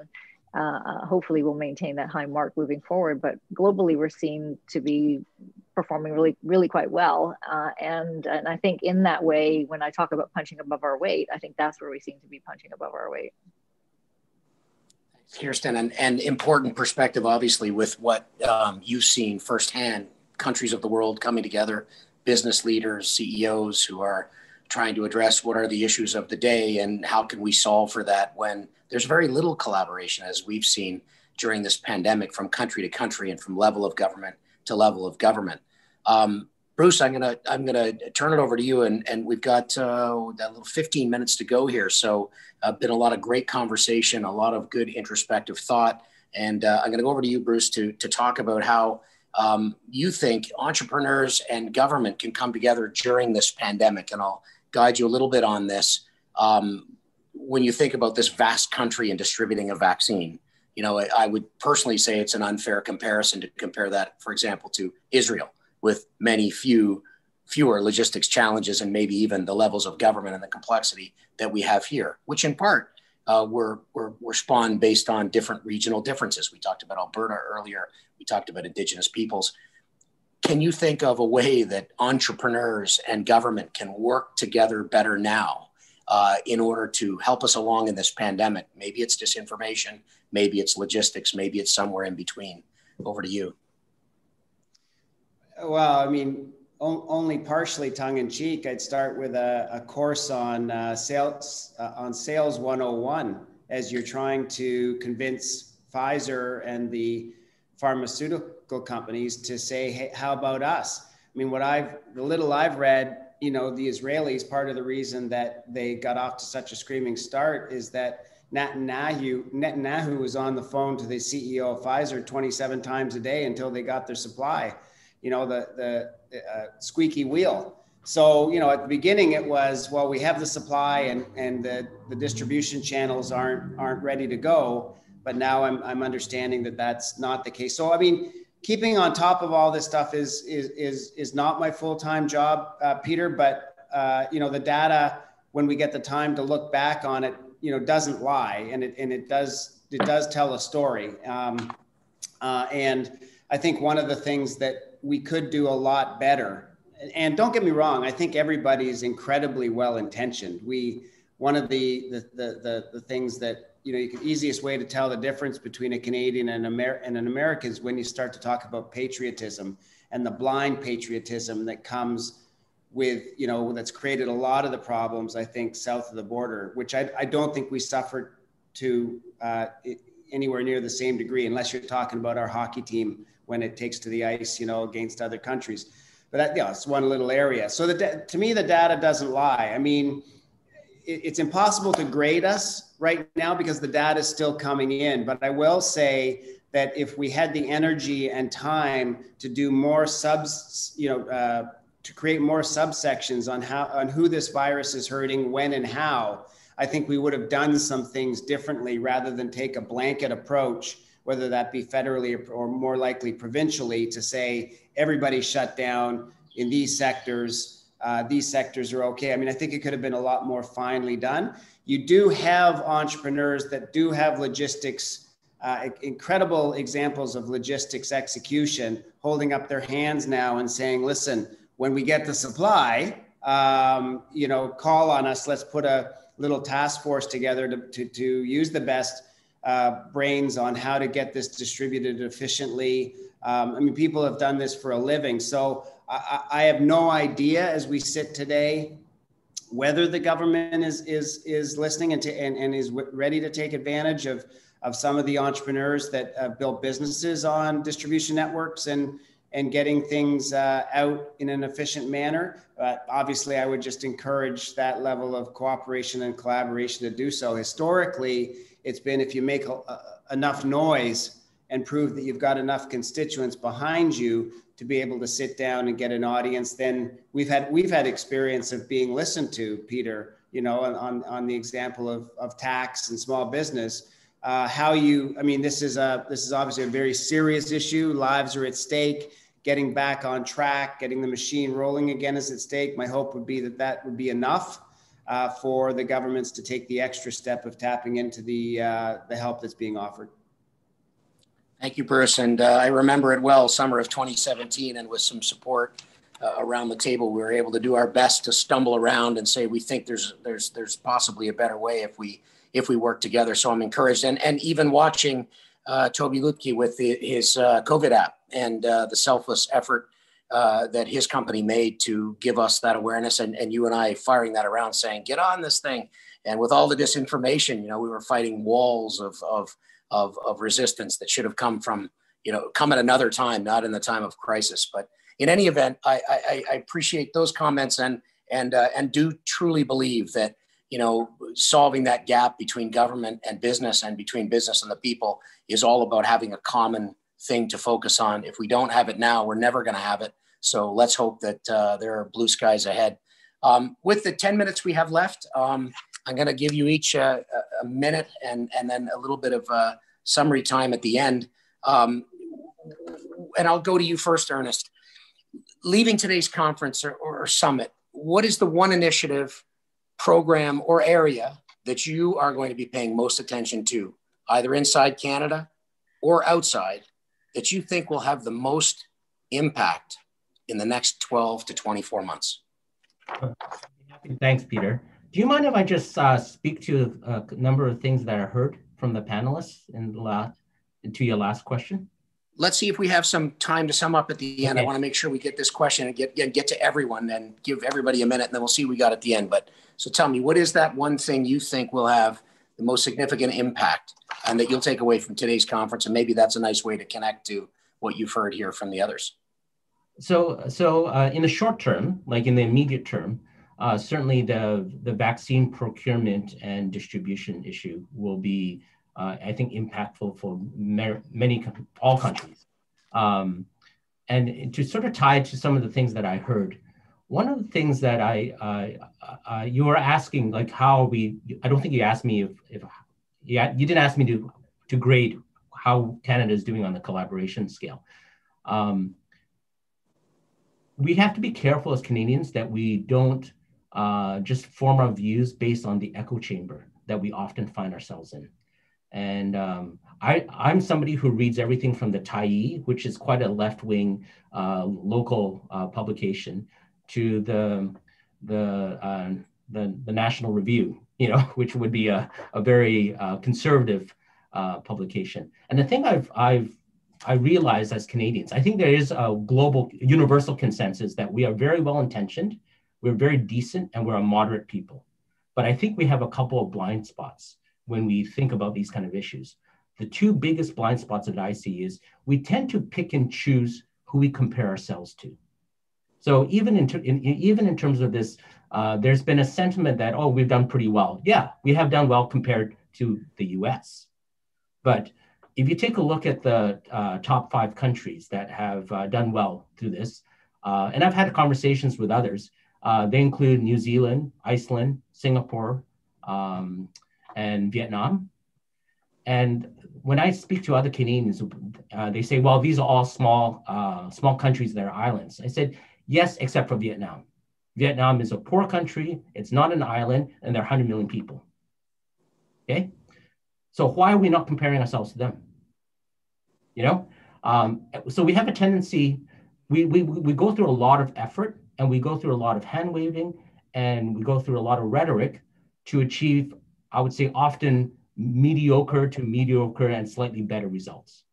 uh, uh, hopefully we'll maintain that high mark moving forward. But globally, we're seen to be performing really, really quite well. Uh, and, and I think in that way, when I talk about punching above our weight, I think that's where we seem to be punching above our weight. Kirstine, and, and important perspective, obviously, with what um, you've seen firsthand, countries of the world coming together, business leaders, CEOs who are trying to address what are the issues of the day and how can we solve for that when there's very little collaboration, as we've seen during this pandemic from country to country and from level of government to level of government. Um, Bruce, I'm gonna I'm gonna turn it over to you, and and we've got uh, that little 15 minutes to go here. So, uh, been a lot of great conversation, a lot of good introspective thought, and uh, I'm gonna go over to you, Bruce, to to talk about how um, you think entrepreneurs and government can come together during this pandemic, and I'll guide you a little bit on this. Um, when you think about this vast country and distributing a vaccine, you know, I, I would personally say it's an unfair comparison to compare that, for example, to Israel with many few fewer logistics challenges and maybe even the levels of government and the complexity that we have here, which in part uh, were, were, were spawned based on different regional differences. We talked about Alberta earlier. We talked about Indigenous peoples. Can you think of a way that entrepreneurs and government can work together better now uh, in order to help us along in this pandemic? Maybe it's disinformation, maybe it's logistics, maybe it's somewhere in between. Over to you. Well, I mean, only partially tongue in cheek. I'd start with a, a course on uh, sales uh, on sales 101 as you're trying to convince Pfizer and the pharmaceutical companies to say, "Hey, how about us?" I mean, what I've the little I've read, you know, the Israelis part of the reason that they got off to such a screaming start is that Netanyahu Netanyahu was on the phone to the CEO of Pfizer 27 times a day until they got their supply you know, the, the uh, squeaky wheel. So, you know, at the beginning it was, well, we have the supply and, and the, the distribution channels aren't, aren't ready to go. But now I'm, I'm understanding that that's not the case. So, I mean, keeping on top of all this stuff is, is, is, is not my full-time job, uh, Peter, but, uh, you know, the data, when we get the time to look back on it, you know, doesn't lie and it, and it does, it does tell a story. Um, uh, and I think one of the things that we could do a lot better. And don't get me wrong, I think everybody is incredibly well intentioned. We one of the the, the the the, things that you know, the easiest way to tell the difference between a Canadian and, Amer- and an American is when you start to talk about patriotism and the blind patriotism that comes with, you know, that's created a lot of the problems, I think, south of the border, which I, I don't think we suffered to uh, anywhere near the same degree, unless you're talking about our hockey team when it takes to the ice, you know, against other countries. But that, yeah, it's one little area. So the, to me, the data doesn't lie. I mean, it, it's impossible to grade us right now because the data is still coming in. But I will say that if we had the energy and time to do more subs, you know, uh, to create more subsections on how on who this virus is hurting, when and how, I think we would have done some things differently rather than take a blanket approach whether that be federally or more likely provincially, to say everybody shut down in these sectors. Uh, these sectors are okay. I mean, I think it could have been a lot more finely done. You do have entrepreneurs that do have logistics, uh, incredible examples of logistics execution, holding up their hands now and saying, listen, when we get the supply, um, you know, call on us. Let's put a little task force together to, to, to use the best uh, brains on how to get this distributed efficiently. Um, I mean, people have done this for a living. So I, I, have no idea as we sit today whether the government is is is listening and, to, and, and is ready to take advantage of of some of the entrepreneurs that have built businesses on distribution networks and and getting things uh, out in an efficient manner. But obviously, I would just encourage that level of cooperation and collaboration to do so. Historically, it's been if you make a, a, enough noise and prove that you've got enough constituents behind you to be able to sit down and get an audience, then we've had we've had experience of being listened to, Peter. You know, on on the example of of tax and small business. Uh, how you i mean this is a this is obviously a very serious issue lives are at stake getting back on track getting the machine rolling again is at stake my hope would be that that would be enough uh, for the governments to take the extra step of tapping into the, uh, the help that's being offered. Thank you, Bruce. And uh, I remember it well, summer of 2017, and with some support uh, around the table, we were able to do our best to stumble around and say we think there's there's there's possibly a better way if we if we work together. So I'm encouraged, and and even watching uh, Tobi Lütke with the, his uh, COVID app and uh, the selfless effort uh, that his company made to give us that awareness, and and you and I firing that around, saying get on this thing. And with all the disinformation, you know, we were fighting walls of of of, of resistance that should have come from, you know, come at another time, not in the time of crisis. But in any event, I, I, I appreciate those comments and and uh, and do truly believe that you know solving that gap between government and business and between business and the people is all about having a common thing to focus on. If we don't have it now, we're never going to have it. So let's hope that uh, there are blue skies ahead. Um, with the 10 minutes we have left, um, I'm going to give you each a, a, minute and, and then a little bit of uh, summary time at the end. Um, and I'll go to you first, Ernest. Leaving today's conference or, or summit, what is the one initiative, program, or area that you are going to be paying most attention to, either inside Canada or outside, that you think will have the most impact in the next 12 to 24 months? Thanks, Peter. Do you mind if I just uh, speak to a number of things that I heard from the panelists in the last to your last question? Let's see if we have some time to sum up at the end. Okay. I want to make sure we get this question and get, get get to everyone and give everybody a minute, and then we'll see what we got at the end. But so tell me, what is that one thing you think will have the most significant impact and that you'll take away from today's conference? And maybe that's a nice way to connect to what you've heard here from the others. So, so uh, in the short term, like in the immediate term, uh, certainly the, the vaccine procurement and distribution issue will be, uh, I think, impactful for many, all countries. Um, and to sort of tie to some of the things that I heard, one of the things that I, uh, uh you were asking, like how we, I don't think you asked me if, if yeah, you didn't ask me to, to grade how Canada is doing on the collaboration scale. Um, we have to be careful as Canadians that we don't uh, just form our views based on the echo chamber that we often find ourselves in. And um, I, I'm somebody who reads everything from the Tyee, which is quite a left-wing uh, local uh, publication, to the the, uh, the the National Review, you know, which would be a, a very uh, conservative publication. And the thing I've I've I realize as Canadians, I think there is a global universal consensus that we are very well intentioned we're very decent and we're a moderate people. But I think we have a couple of blind spots when we think about these kind of issues. The two biggest blind spots that I see is we tend to pick and choose who we compare ourselves to. So even in, ter- in even in terms of this, uh, there's been a sentiment that oh we've done pretty well. Yeah, we have done well compared to the U.S. But if you take a look at the uh, top five countries that have uh, done well through this, uh, and I've had conversations with others, uh, they include New Zealand, Iceland, Singapore, um, and Vietnam. And when I speak to other Canadians, uh, they say, "Well, these are all small, uh, small countries that are islands." I said, "Yes, except for Vietnam. Vietnam is a poor country. It's not an island, and there are 100 million people. Okay, so why are we not comparing ourselves to them? You know, um, so we have a tendency. We, we we go through a lot of effort and we go through a lot of hand waving and we go through a lot of rhetoric to achieve, I would say, often mediocre to mediocre and slightly better results.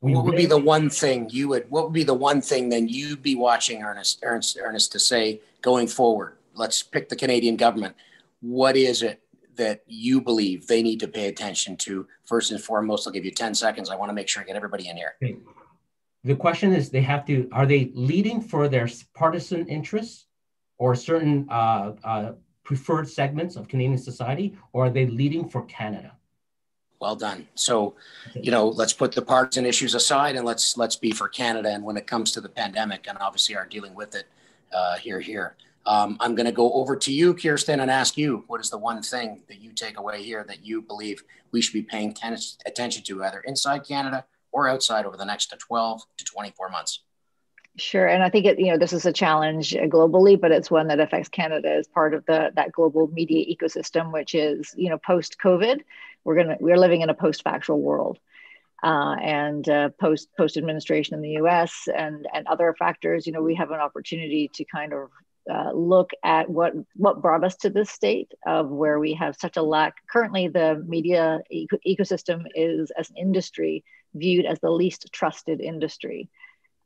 We what would really, be the one thing you would? What would be the one thing then you'd be watching, Ernest, Ernest, Ernest, to say going forward? Let's pick the Canadian government. What is it that you believe they need to pay attention to first and foremost? I'll give you ten seconds. I want to make sure I get everybody in here. Okay the question is they have to are they leading for their partisan interests or certain uh, uh, preferred segments of Canadian society, or are they leading for Canada? Well done. So, you know, let's put the partisan issues aside and let's let's be for Canada. And when it comes to the pandemic, and obviously are dealing with it uh, here here. Um, I'm going to go over to you, Kirstine, and ask you what is the one thing that you take away here that you believe we should be paying ten- attention to, either inside Canada or outside over the next 12 to 24 months? Sure, and I think it, you know this is a challenge globally, but it's one that affects Canada as part of the that global media ecosystem, which is you know post COVID, we're gonna we're living in a post factual world, uh, and uh, post post administration in the U.S. and and other factors, you know, we have an opportunity to kind of uh, look at what what brought us to this state of where we have such a lack. Currently, the media eco- ecosystem is as an industry viewed as the least trusted industry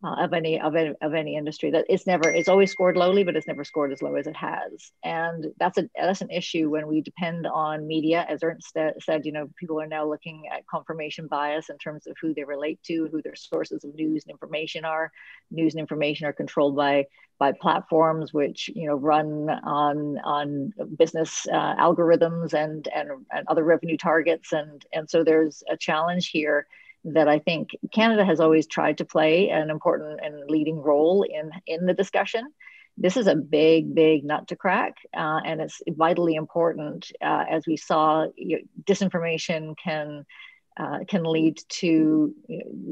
uh, of any of any, of any industry that it's never it's always scored lowly but it's never scored as low as it has. And that's a that's an issue when we depend on media as ernest said you know people are now looking at confirmation bias in terms of who they relate to who their sources of news and information are. News and information are controlled by by platforms which you know run on on business uh, algorithms and, and and other revenue targets. And and so there's a challenge here that I think Canada has always tried to play an important and leading role in in the discussion. This is a big, big nut to crack, uh, and it's vitally important. Uh, as we saw, you know, disinformation can uh, can lead to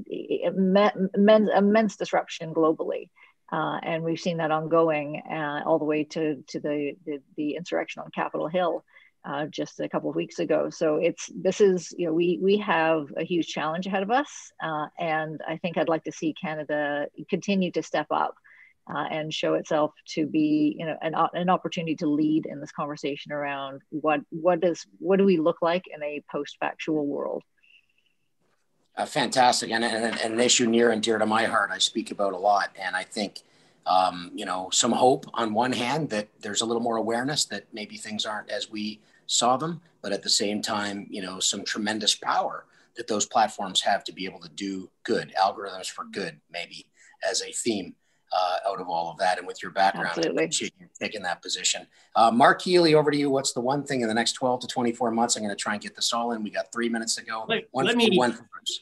immense, immense disruption globally. Uh, and we've seen that ongoing uh, all the way to, to the, the, the insurrection on Capitol Hill uh, just a couple of weeks ago. So it's this is you know we we have a huge challenge ahead of us, uh, and I think I'd like to see Canada continue to step up uh, and show itself to be you know an, an opportunity to lead in this conversation around what what does what do we look like in a post factual world. Uh, fantastic, and, and, and an issue near and dear to my heart. I speak about a lot, and I think um, you know, some hope on one hand that there's a little more awareness that maybe things aren't as we saw them, but at the same time, you know, some tremendous power that those platforms have to be able to do good algorithms for good, maybe as a theme uh, out of all of that. And with your background, Absolutely. taking that position. Uh, Mark Healy, over to you. What's the one thing in the next 12 to 24 months? I'm going to try and get this all in. We got three minutes to go. Let, one, let me, one let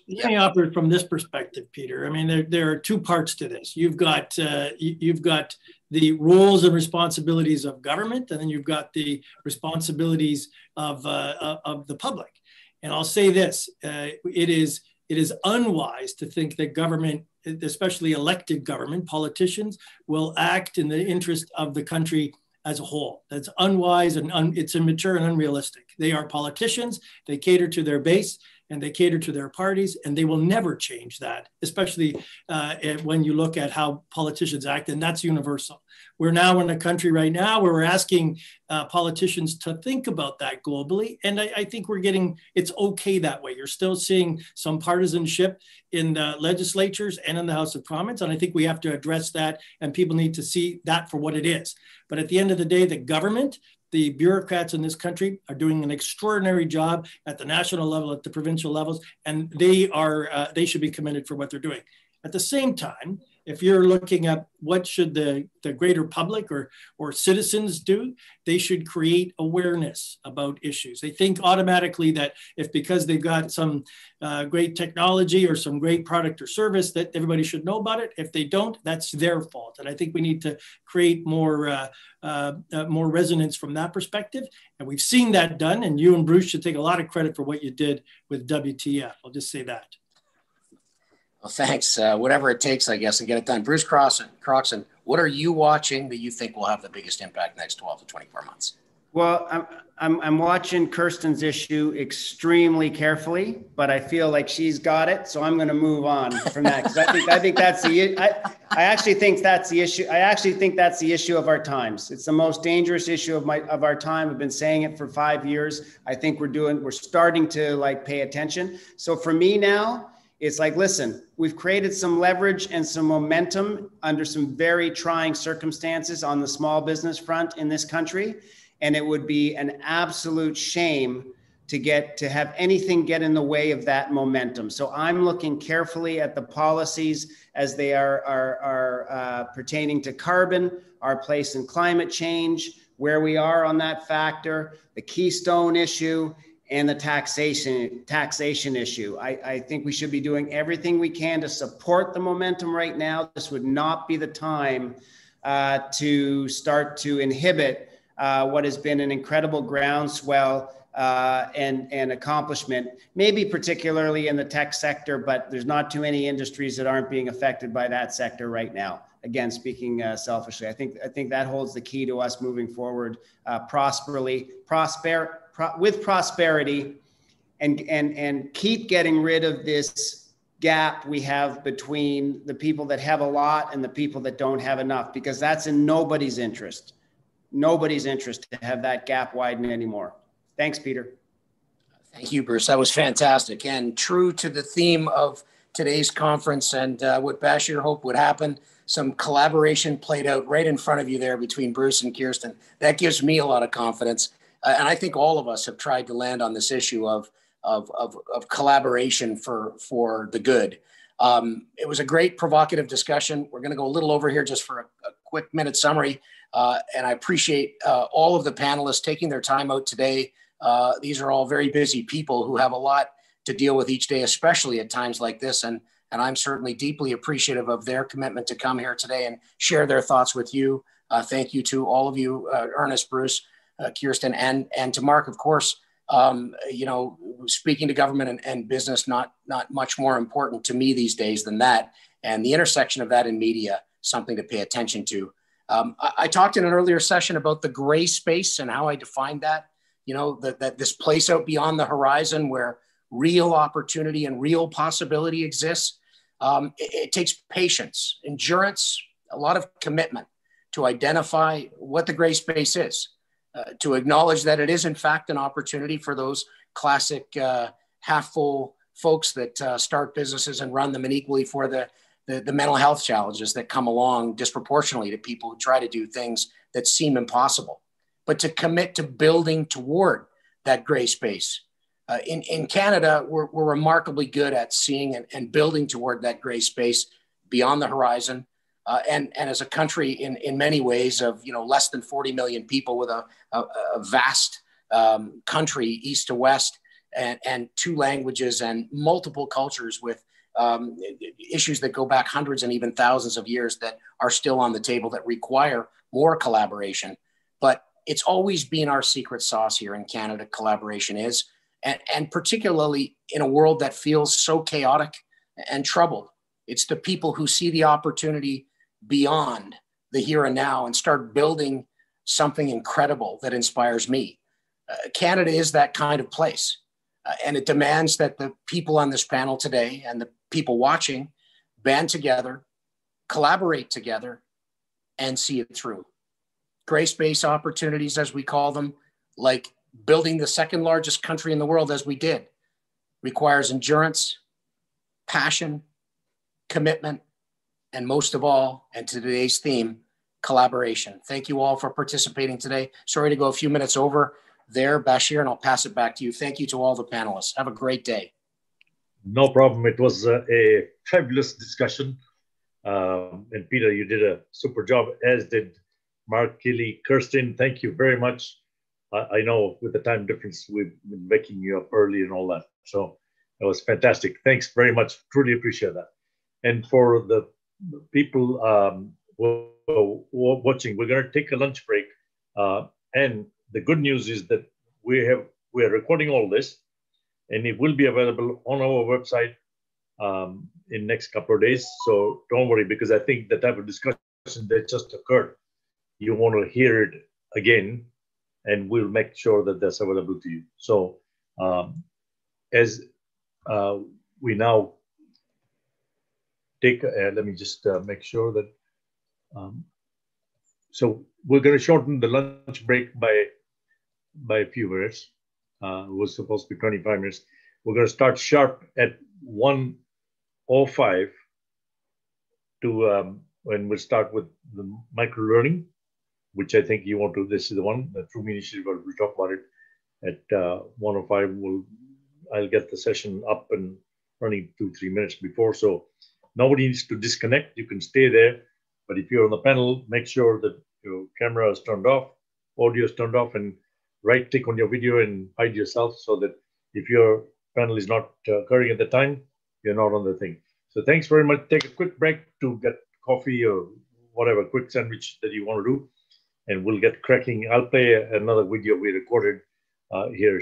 yep. me offer from this perspective, Peter. I mean, there, there are two parts to this. You've got, uh, you've got the roles and responsibilities of government, and then you've got the responsibilities of, uh, of the public. And I'll say this, uh, it is, it is unwise to think that government especially elected government, politicians will act in the interest of the country as a whole. That's unwise and un, it's immature and unrealistic. They are politicians, they cater to their base and they cater to their parties, and they will never change that, especially uh, when you look at how politicians act, and that's universal. We're now in a country right now where we're asking uh, politicians to think about that globally. And I, I, think we're getting, it's okay that way. You're still seeing some partisanship in the legislatures and in the House of Commons. And I think we have to address that and people need to see that for what it is. But at the end of the day, the government, the bureaucrats in this country are doing an extraordinary job at the national level, at the provincial levels, and they are, uh, they should be commended for what they're doing. At the same time, if you're looking at what should the, the greater public or, or citizens do, they should create awareness about issues. They think automatically that if because they've got some uh, great technology or some great product or service that everybody should know about it. If they don't, that's their fault. And I think we need to create more, uh, uh, uh more resonance from that perspective. And we've seen that done. And you and Bruce should take a lot of credit for what you did with WTF. I'll just say that. Well, thanks. Uh, whatever it takes, I guess, and get it done. Bruce Croxon, Croxon, what are you watching that you think will have the biggest impact next 12 to 24 months? Well, I'm, I'm, I'm watching Kirstine's issue extremely carefully, but I feel like she's got it. So I'm going to move on from that because I think, I think that's the, I, I actually think that's the issue. I actually think that's the issue of our times. It's the most dangerous issue of my, of our time. I've been saying it for five years. I think we're doing, we're starting to like pay attention. So for me now, it's like, listen, we've created some leverage and some momentum under some very trying circumstances on the small business front in this country. And it would be an absolute shame to get to have anything get in the way of that momentum. So I'm looking carefully at the policies as they are, are, are uh, pertaining to carbon, our place in climate change, where we are on that factor, the Keystone issue, and the taxation taxation issue. I, I, think we should be doing everything we can to support the momentum right now. This would not be the time uh, to start to inhibit uh, what has been an incredible groundswell uh, and, and accomplishment, maybe particularly in the tech sector, but there's not too many industries that aren't being affected by that sector right now. Again, speaking uh, selfishly, I think I think that holds the key to us moving forward uh, prosperly, prosper, pro- with prosperity and and and keep getting rid of this gap we have between the people that have a lot and the people that don't have enough because that's in nobody's interest. Nobody's interest to have that gap widen anymore. Thanks peter. Thank you bruce. That was fantastic. And true to the theme of today's conference and uh, what bashir hoped would happen some collaboration played out right in front of you there between bruce and kirstine. That gives me a lot of confidence and i think all of us have tried to land on this issue of of, of, of collaboration for, for the good. Um, it was a great provocative discussion. We're going to go a little over here just for a, a quick minute summary. Uh, and I appreciate uh, all of the panelists taking their time out today. Uh, these are all very busy people who have a lot to deal with each day, especially at times like this. And, and I'm certainly deeply appreciative of their commitment to come here today and share their thoughts with you. Uh, thank you to all of you, uh, Ernest, Bruce, uh, Kirstine, and, and to Mark, of course um, you know, speaking to government and, and, business, not not much more important to me these days than that. And the intersection of that in media, something to pay attention to. Um, I, I, talked in an earlier session about the gray space and how I defined that. You know, that, that this place out beyond the horizon where real opportunity and real possibility exists. Um, it, it takes patience, endurance, a lot of commitment to identify what the gray space is uh, to acknowledge that it is in fact an opportunity for those classic uh, half full folks that uh, start businesses and run them and equally for the, the, the mental health challenges that come along disproportionately to people who try to do things that seem impossible. But to commit to building toward that gray space uh, in, in Canada, we're, we're remarkably good at seeing and, and building toward that gray space beyond the horizon uh, and, and as a country in, in many ways of you know less than 40 million people with a, a, a vast um, country east to west and, and two languages and multiple cultures with um, issues that go back hundreds and even thousands of years that are still on the table that require more collaboration. But it's always been our secret sauce here in canada collaboration is and, and particularly in a world that feels so chaotic and troubled. It's the people who see the opportunity beyond the here and now and start building something incredible that inspires me. Uh, Canada is that kind of place. Uh, and it demands that the people on this panel today and the people watching band together, collaborate together, and see it through. Gray space opportunities, as we call them, like building the second largest country in the world as we did, requires endurance, passion, commitment, and most of all, and to today's theme, collaboration. Thank you all for participating today. Sorry to go a few minutes over there, Bashir, and I'll pass it back to you. Thank you to all the panelists. Have a great day. No problem. It was a, a fabulous discussion. Um, and Peter, you did a super job, as did Mark, Kelly, Kirstine. Thank you very much. I, I know with the time difference, we've been waking you up early and all that. So it was fantastic. Thanks very much. Truly appreciate that. And for the people um, watching, we're going to take a lunch break. Uh, and the good news is that we have we are recording all this, and it will be available on our website um, in next couple of days. So don't worry, because I think the type of discussion that just occurred, you want to hear it again, and we'll make sure that that's available to you. So um, as uh, we now take, uh, let me just uh, make sure that, um, so we're going to shorten the lunch break by, by a few minutes. Uh, it was supposed to be 25 minutes. We're going to start sharp at 1.05 to, um, when we start with the micro learning, which I think you want to, this is the one, the True Initiative, we'll talk about it at uh, 105. We'll, I'll get the session up and running two, three minutes before. So Nobody needs to disconnect. You can stay there. But if you're on the panel, make sure that your camera is turned off, audio is turned off, and right click on your video and hide yourself so that if your panel is not uh, occurring at the time, you're not on the thing. So thanks very much. Take a quick break to get coffee or whatever quick sandwich that you want to do, and we'll get cracking. I'll play another video we recorded uh, here